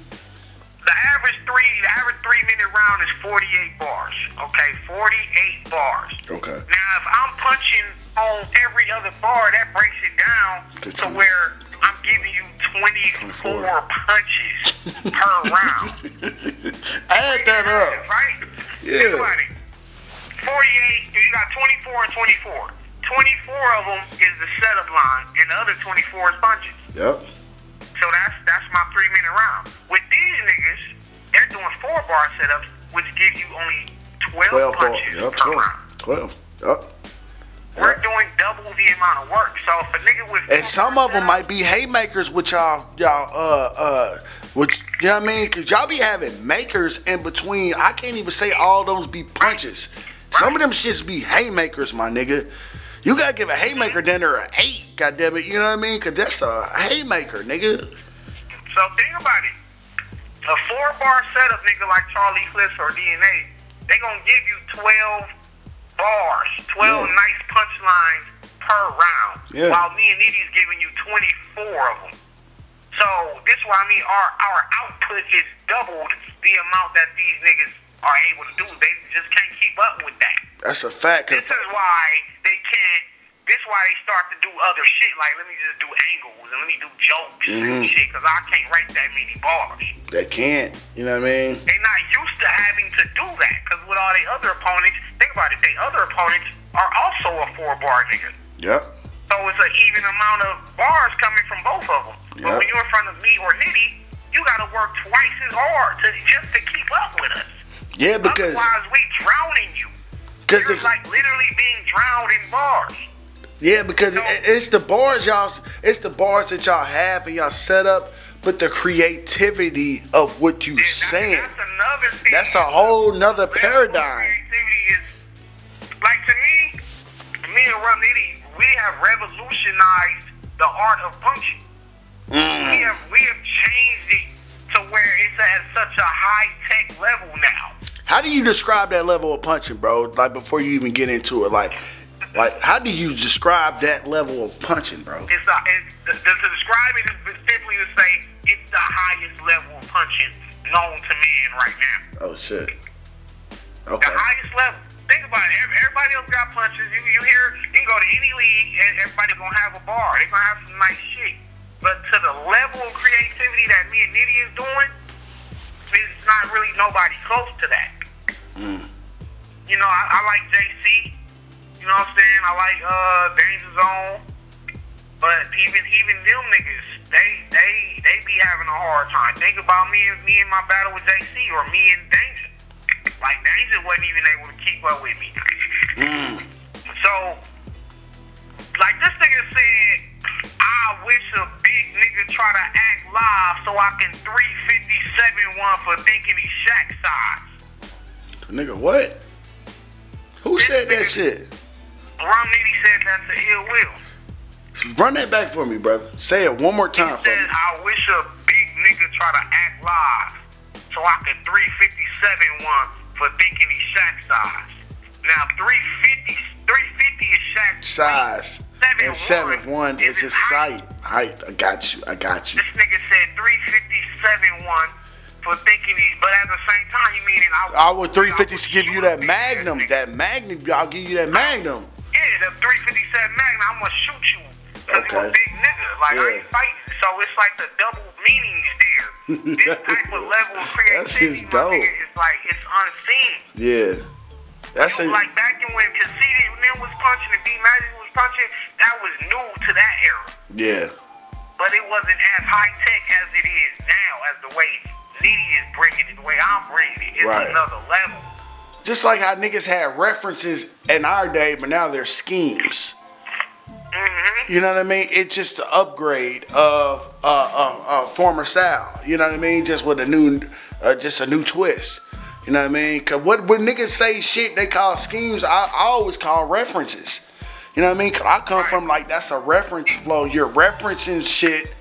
The average three, the average three minute round is 48 bars. Okay, 48 bars. Okay. Now, if I'm punching on every other bar, that breaks it down Good to know. where I'm giving you 24 punches per round. add that up. Right? Yeah. Think 48, you got 24 and 24. 24 of them is the setup line, and the other 24 is punches. Yep. So that's that's my three minute round. Niggas, they're doing four bar setups, which give you only 12, Twelve punches Yep, per twelve. round. Twelve. Yep. We're doing double the amount of work. So if a nigga with And some of them might be haymakers with y'all, y'all, uh, uh, which, you know what I mean? Cause y'all be having makers in between. I can't even say all those be punches. Some of them shits be haymakers, my nigga. You gotta give a haymaker dinner an eight, goddammit, you know what I mean? Cause that's a haymaker, nigga. So think about it. A four bar setup nigga like Charlie Clips or DNA, they gonna give you 12 bars, 12 Yeah. nice punchlines per round. Yeah. While me and Nitty's giving you 24 of them. So this why I mean our, our output is doubled the amount that these niggas are able to do. They just can't keep up with that. That's a fact. This is why they can't. This is why they start to do other shit. Like let me just do angles and let me do jokes and mm-hmm. shit because I can't write that many bars. they can't, you know what I mean? They're not used to having to do that because with all the other opponents, think about it. They other opponents are also a four bar nigga. Yep. So it's an even amount of bars coming from both of them. Yeah. But when you're in front of me or Nitty, you got to work twice as hard to just to keep up with us. Yeah, because, Otherwise, we drowning you. cause You're like literally being drowned in bars. Yeah, because it- it's the bars y'all, it's the bars that y'all have and y'all set up, but the creativity of what you Yeah, saying. That's, that's another thing. That's a whole nother of paradigm. Creativity is like to me, me and Rum Nitty, we have revolutionized the art of punching. We Mm. have we have changed it to where it's at such a high tech level now. How do you describe that level of punching, bro? Like before you even get into it, like, like how do you describe that level of punching, bro? It's, not. it's to, to describe it is simply to say it's the highest level of punching known to man right now. Oh shit. Okay. The highest level. Think about it. Everybody else got punches. You, you hear, you can go to any league and everybody's gonna have a bar. They're gonna have some nice shit. But to the level of creativity that me and Nitty is doing, it's not really nobody close to that. Mm. You know, I, I like JC. You know what I'm saying? I like uh Danger Zone. But even even them niggas, they they they be having a hard time. Think about me and me and my battle with JC or me and Danger. Like Danger wasn't even able to keep up with me. So like this nigga said, I wish a big nigga try to act live so I can 357 one for thinking he's Shaq size. Nigga, what? Who said that shit? Rum Nitty said that to Ill Will. Run that back for me, brother. Say it one more He time for said. I wish a big nigga try to act live so I could 357 one for thinking he's Shaq size. Now 350, 350 is Shaq Size. seven And seven one is is his height. Height. I got you. I got you. This nigga said three fifty seven one for thinking he's, but at the same time he meaning I. I would 350 I give you that Magnum. That Magnum. I'll give you that Magnum. Yeah, the 357 Magnum, I'm gonna shoot you. Cause you a big nigga. Like, I ain't fighting. So it's like the double meanings there. this type of level of creativity, my nigga, is like, it's unseen. Yeah. That's It a like back in when Conceited them was punching and B Magic was punching, that was new to that era. yeah. But it wasn't as high tech as it is now, as the way Nitty is bringing it, the way I'm bringing it. It's Right. another level. Just like how niggas had references in our day, but now they're schemes. hmm You know what I mean? It's just an upgrade of uh, uh, uh, former style. You know what I mean? Just with a new, uh, just a new twist. You know what I mean? Cause what when niggas say shit they call schemes, I, I always call references. You know what I mean? Cause I come from like that's a reference flow. You're referencing shit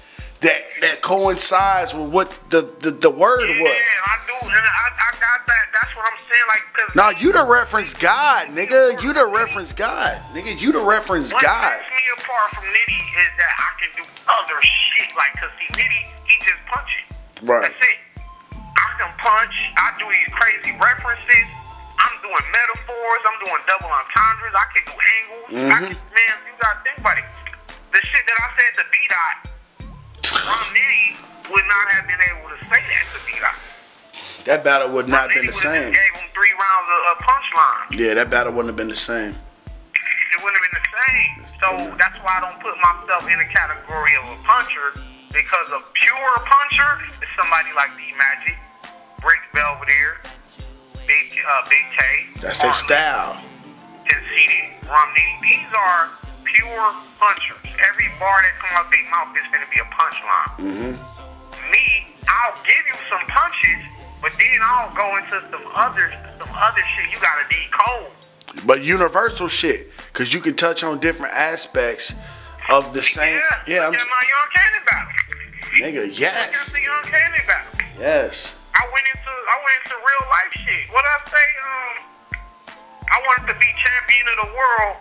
that that coincides with what the the, the word was Yeah. I do, and I, I got that. That's what I'm saying. Like, Now you the reference God, nigga. You the reference God, nigga. You the reference What God. sets me apart from Nitty is that I can do other shit. Like, cause see, Nitty, he just punches. Right. That's it. I can punch. I do these crazy references. I'm doing metaphors. I'm doing double entendres. I can do angles. I Mm-hmm. can, man, you gotta think about it. The shit that I said to B Dot, Rum Nitty would not have been able to say that to B Dot. That battle would not have been the same. gave him three rounds of, of punchline. Yeah, that battle wouldn't have been the same. it wouldn't have been the same. So that's why I don't put myself in the category of a puncher because a pure puncher is somebody like B Magic, Brick Belvedere, Big uh, Big K, That's their style. Conceited, Rum Nitty. These are pure punchers. Every bar that come out their mouth is going to be a punchline. Mm-hmm. Me, I'll give you some punches, but then I'll go into some other some other shit you got to decode. But universal shit, cause you can touch on different aspects of the same. Yeah, I'm, look at my Young Cannon battle. nigga. Yes, the Young Cannon battle. yes. I went into I went into real life shit. What I say? Um, I wanted to be champion of the world,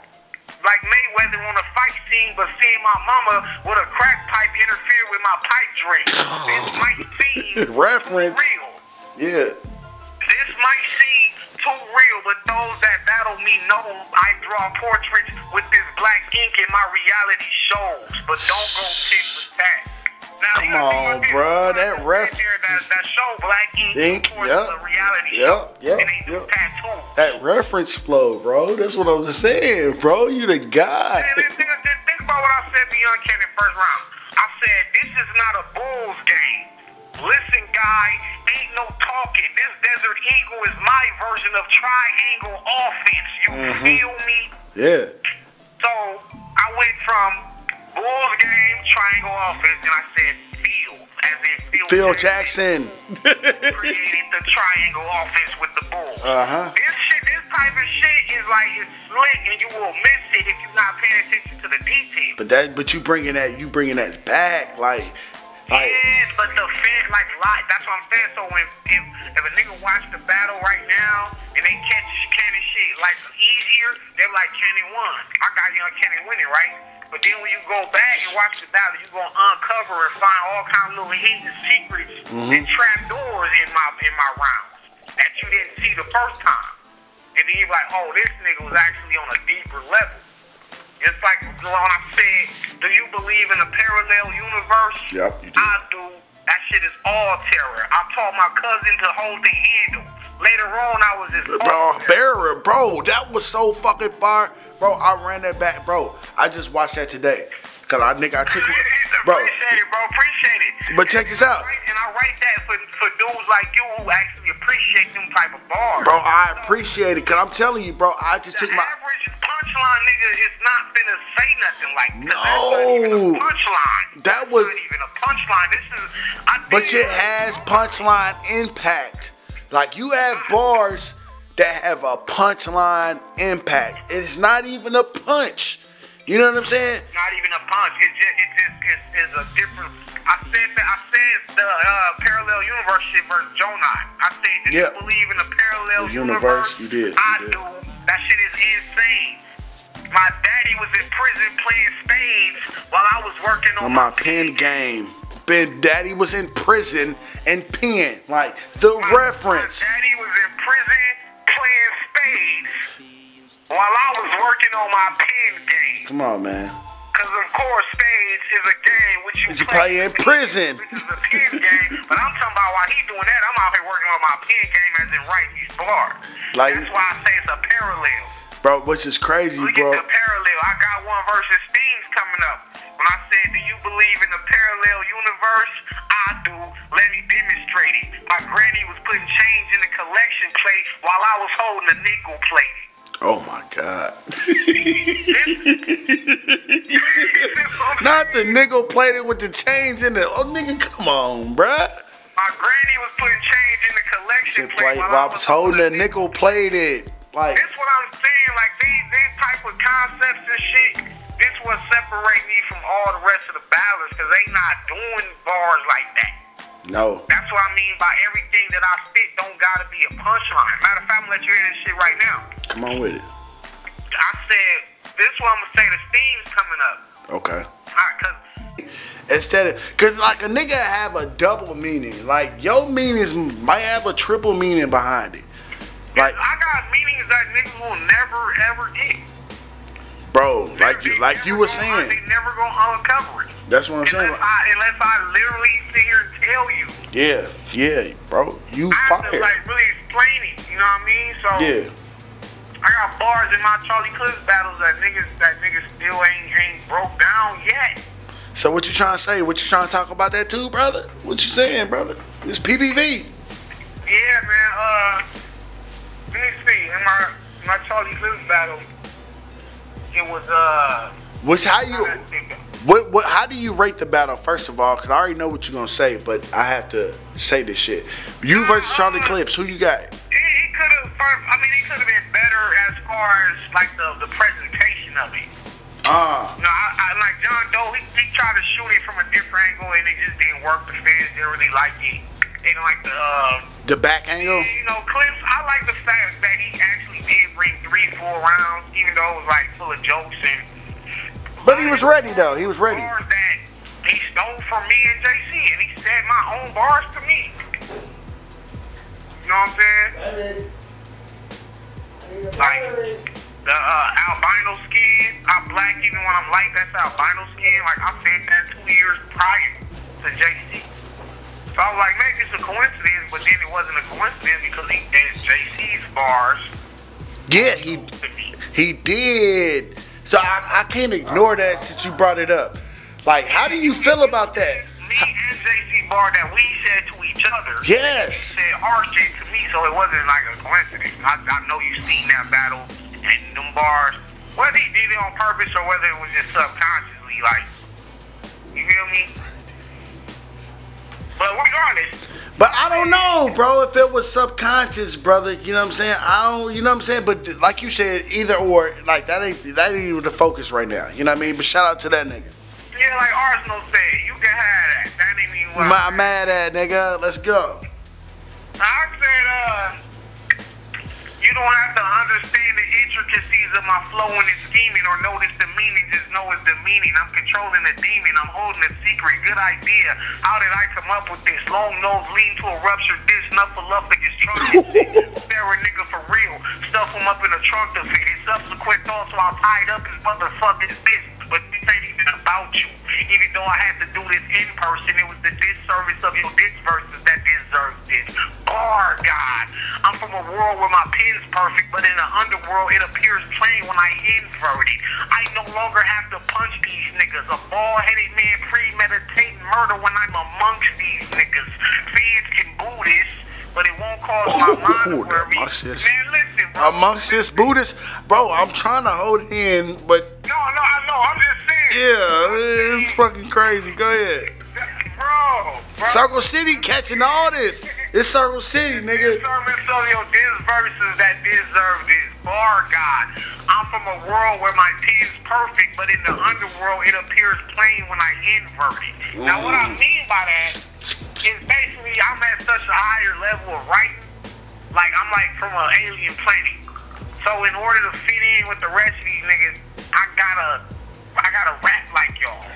like Mayweather on a fight scene, but seeing my mama with a crack pipe interfere with my pipe dream. this might seem Reference. real. Yeah. This might seem too real, but those that battle me know I draw portraits with this black ink in my reality shows. But don't go tit for tat. Now, Come you gotta think on, bruh, that There, ref- That, that show, Black Ink, Ink, yep. the reality Yep, yep, and yep. That reference flow, bro. That's what I'm saying, bro. You the guy. Man, think, think, think about what I said to Young Cannon first round. I said, this is not a Bulls game. Listen, guy, ain't no talking. This Desert Eagle is my version of triangle offense. You Mm-hmm. feel me? Yeah. So I went from Bulls game, triangle offense, and I said field, as in Phil, Phil Jackson. created the triangle offense with the Bulls. Uh huh. This shit, this type of shit is like it's slick, and you will miss it if you're not paying attention to the details. But that, but you bringing that, you bringing that back, like, like. yeah, but the fan like live. That's what I'm saying. So when if, if a nigga watch the battle right now and they catch Cannon shit like easier, they're like Cannon won. I got young Cannon winning, right? But then when you go back and watch the battle, you're gonna uncover and find all kind of little hidden secrets mm-hmm. and trap doors in my in my rounds that you didn't see the first time. And then you're like, oh, this nigga was actually on a deeper level. It's like when I said, do you believe in a parallel universe? Yep, you do. I do. That shit is all terror. I taught my cousin to hold the handle. Later on, I was just Bro, Barra, bro, that was so fucking fire. Bro, I ran that back, bro. I just watched that today. Cause I nigga, I took it, bro. Appreciate it, bro. Appreciate it. But check this out. And I write- that for, for dudes like you who actually appreciate them type of bars. Bro, I appreciate it. Cause I'm telling you, bro, I just The took my average punchline nigga is not finna say nothing like that. No. That's not even a punchline. That was not even a punchline. This is. I But it has punchline impact. Like you have bars that have a punchline impact. It's not even a punch. You know what I'm saying? not even a punch. It just, it just is, is a different. I said that. I said the uh, parallel universe shit versus Jonai. I said, do Yeah. you believe in a parallel The universe, universe? you did, you I did. do. That shit is insane. My daddy was in prison playing spades while I was working on, On my pen game. Ben Daddy was in prison and pen. Like the My- reference. My daddy was in prison playing spades while I was working on my pen game. Come on, man. Because, of course, spades is a game which you, you play in prison. Which is a pen game. But I'm talking about while he doing that, I'm out here working on my pen game as in writing these bars. Like- That's why I say it's a parallel. Bro, which is crazy, Look bro. at the parallel. I got one versus Steams coming up. When I said, do you believe in a parallel universe? I do. Let me demonstrate it. My granny was putting change in the collection plate while I was holding a nickel plate. Oh my god. Not the nickel plated with the change in it. Oh nigga, come on, bruh. My granny was putting change in the collection plate plate, while I was holding a nickel plated. Like, This is what I'm saying, like these these type of concepts and shit. This what separate me from all the rest of the ballers, cause they not doing bars like that. no. That's what I mean by everything that I spit don't gotta be a punchline. Matter of fact, I'm gonna let you hear this shit right now. Come on with it. I said this what I'm gonna say. The steam's coming up. Okay. Cause Instead of, cause like a nigga have a double meaning. Like your meanings might have a triple meaning behind it. Like, I got meanings that niggas will never ever get. Bro, like you, like you were saying. they never gonna uncover it. That's what I'm saying. Unless I, unless I literally sit here and tell you. Yeah, yeah, bro. You I have to like really explain it. You know what I mean? So Yeah. I got bars in my Charlie Clips battles that niggas that niggas still ain't ain't broke down yet. So what you trying to say? What you trying to talk about that too, brother? What you saying, brother? It's PPV. Yeah, man. Uh, let me see. In my my Charlie Clips battle, it was uh. Which how you what what how do you rate the battle first of all? Cause I already know what you're gonna say, but I have to say this shit. You versus Charlie Clips. Who you got? He, he could have. I mean, he could have been better as far as like the the presentation of it. Ah, No, I, I like John Doe. He, he tried to shoot it from a different angle, and it just didn't work. The fans didn't really like it. Didn't like the. Uh, the back angle. You know, clips. I like the fact that he actually did bring three, four rounds, even though it was like full of jokes and. But he was ready though. He was ready. That he stole from me and JC, and he said my own bars to me. You know what I'm saying? Like the uh, albino skin, I'm black even when I'm light. That's albino skin. Like I said that two years prior to JC. So I was like, maybe it's a coincidence, but then it wasn't a coincidence because he did JC's bars Yeah, he he did. So I, I can't ignore that since you brought it up. Like, how do you feel about that? Me and JC bar that we said to each other. Yes. He said hard shit to me, so it wasn't like a coincidence. I, I know you've seen that battle and them bars. Whether he did it on purpose or whether it was just subconsciously, like, you feel me? But regardless, But I don't know, bro, if it was subconscious, brother. You know what I'm saying? I don't, you know what I'm saying? But like you said, either or, like that ain't that ain't even the focus right now. You know what I mean? But shout out to that nigga. yeah, like Arsenal said, you can have that. That ain't even what My mad at nigga. Let's go. I said, uh, you don't have to understand the intricacies of my flowing and scheming or notice the meaning, just know it's the meaning. I'm controlling the demon, I'm holding a secret. Good idea. How did I come up with this? Long nose lean to a ruptured disc, snuffleupagus trunk. Sarah nigga for real. Stuff him up in a trunk to fit. His subsequent thoughts while tied up his motherfucking bitch. But this ain't even about you. Even though I had to do this in person, it was the disservice of your diss verses that deserves this. Bar God. I'm from a world where my pen's perfect, but in the underworld it appears plain when I invert it. I no longer have to punch these niggas. A bald-headed man premeditating murder when I'm amongst these niggas. Fans can boo this. But it won't cause my oh, mind oh, to Ooh, worry. amongst this- Man, listen, bro. Amongst this Buddhist, bro, I'm trying to hold in, but No, no, I know. I'm just saying. yeah, it's fucking crazy. Go ahead. Bro, bro. Circle City catching all this. It's Circle City, nigga. Of your verses that deserve this. Bar God. I'm from a world where my pen's perfect, but in the underworld it appears plain when I invert it. Now what I mean by that basically I'm at such a higher level of writing, like I'm like from an alien planet. So in order to fit in with the rest of these niggas, I got gotta, I gotta rap like y'all.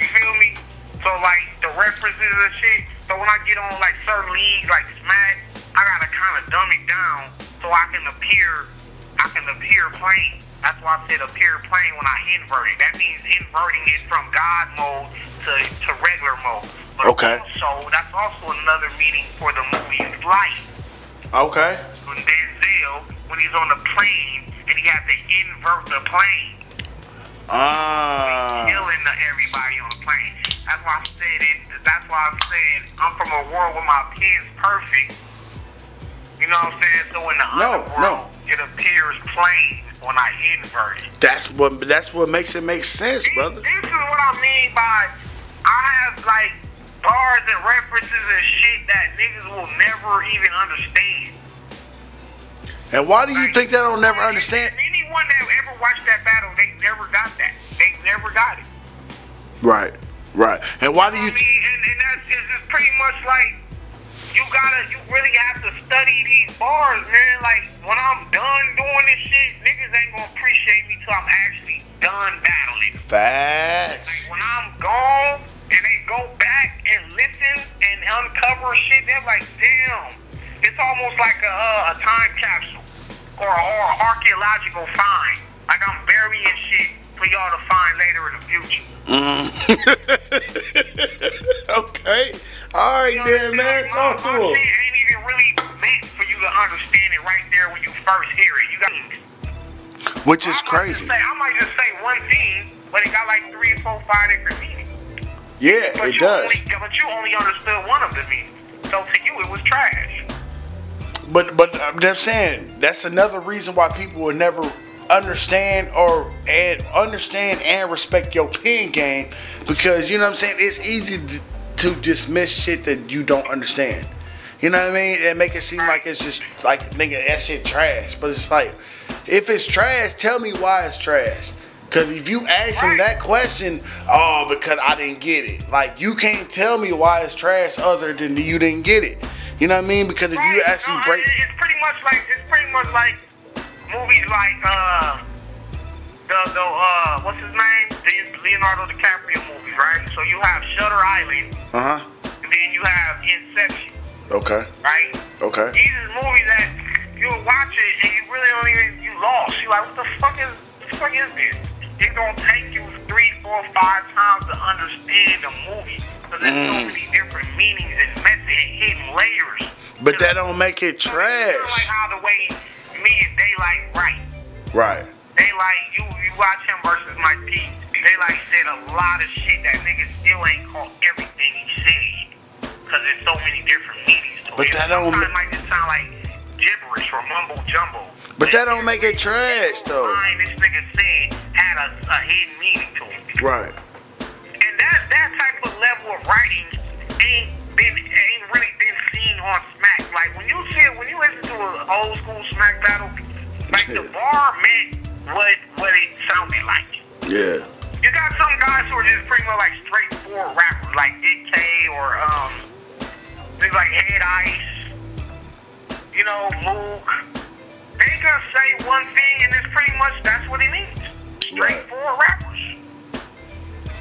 You feel me? So like the references and shit. So when I get on like certain leagues like Smack, I gotta kind of dumb it down so I can appear, I can appear plain. That's why I said appear plain when I invert it. That means inverting it from God mode to, to regular mode. But Okay. also, that's also another meaning for the movie Flight Okay. when Denzel, when he's on the plane and he had to invert the plane, Ah. killing the, everybody on the plane. That's why I said it. That's why I said I'm from a world where my pen's perfect. You know what I'm saying? So in the No, underworld, it appears plain when I invert it. That's what. That's what makes it make sense, This- brother. This is what I mean by I have like bars and references and shit that niggas will never even understand. And why do you think they don't never understand? Anyone that ever watched that battle, they never got that. They never got it. Right. Right. And why do you? I mean, and, and that's it's just pretty much like you gotta, you really have to study these bars, man. Like when I'm done doing this shit, niggas ain't gonna appreciate me till I'm actually done battling. Facts. Like when I'm gone and they go back and listen and uncover shit, they're like, damn, it's almost like a, uh, a time capsule or, or an archaeological find. Like I'm burying shit for y'all to find later in the future. okay. All right, You know then, man. Talk to my, my him. shit ain't even really meant for you to understand it right there when you first hear it. You got Which is I crazy. Say, I might just say one thing, but it got like three, four, five different meanings. Yeah, But it you does. Only, but you only understood one of the meanings. So to you, it was trash. But but I'm just saying that's another reason why people will never understand or and understand and respect your pen game because you know what I'm saying it's easy to, to dismiss shit that you don't understand. You know what I mean? And make it seem like it's just like nigga that shit trash. But it's like if it's trash, tell me why it's trash. Cause if you ask him that question, oh, because I didn't get it. Like you can't tell me why it's trash other than you didn't get it. You know what I mean? Because if you Right. actually No, break, it- it's pretty much like it's pretty much like movies like uh the the uh what's his name the Leonardo DiCaprio movies, right? So you have Shutter Island, uh huh. and then you have Inception, Okay. right? Okay. These is movies that you watch it and you really don't even you lost. You like what the fuck is what the fuck is this? It's gonna take you three, four, five times to understand the movie. Because there's so Mm. many different meanings and messages and hidden layers. But that don't make it It's kinda like trash. how the way me and Daylight right. Right. Daylight, you you watch him versus Mike P. Daylight said a lot of shit that niggas still ain't caught everything he said. Cause there's so many different meanings to But it. that don't Sometimes it might just sound like gibberish or mumbo jumbo. But that don't make it trash, though. Line this nigga said had a, a hidden meaning to it. Right. And that that type of level of writing ain't been ain't really been seen on Smack. Like when you see when you listen to an old school Smack battle, like the bar meant what what it sounded like. Yeah. You got some guys who are just pretty much like straightforward rappers, like Dick K or um things like Head Ice, you know, Mook. Can say one thing and it's pretty much that's what it means. Straightforward rappers.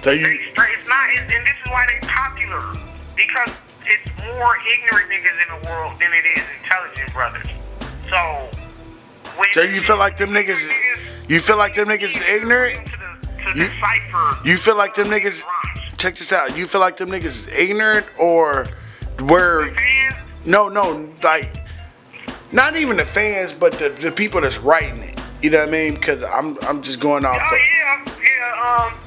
So They you straight, it's not, and and this is why they popular because it's more ignorant niggas in the world than it is intelligent brothers. So, So you feel like them niggas- you feel like them niggas is ignorant? To, the, to You- you feel like them niggas check this out. You feel like them niggas is ignorant or where no no like not even the fans but the, the people that's writing it. You know what I mean? Because I'm I'm just going off. oh the- yeah, yeah, um,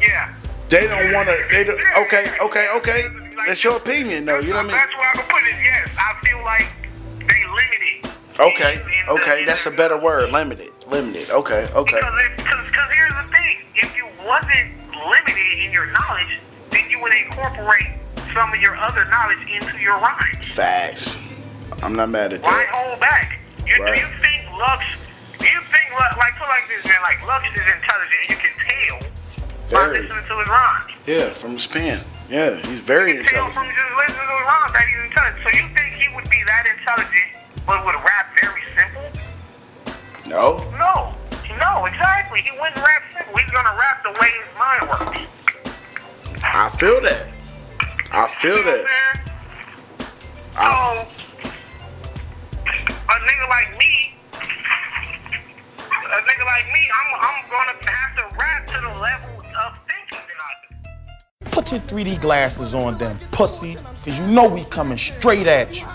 yeah. They don't want to. They don't, okay okay okay. That's your opinion though. You know what I mean? That's why I can put it. Yes, I feel like they limited. Okay in- in okay. in That's a better word. Limited limited. Okay okay. Because, it, cause, cause here's the thing: if you wasn't limited in your knowledge, then you would incorporate some of your other knowledge into your rhymes. Facts. I'm not mad at Why that. hold back? You, Right. Do you think Lux? Do you think like put like this, man? Like Lux is intelligent. You can tell by listening to his rhymes. Yeah, from his pen. Yeah, he's very You can tell from just listening to his rhymes that he's intelligent. So you think he would be that intelligent, but would rap very simple? No. No, no, exactly. He wouldn't rap simple. He's gonna rap the way his mind works. I feel that. I feel You know that. Saying? So, a nigga like me, a nigga like me, I'm, I'm gonna have to rap to the level of thinking that I do. Put your 3D glasses on then, pussy, cause you know we coming straight at you.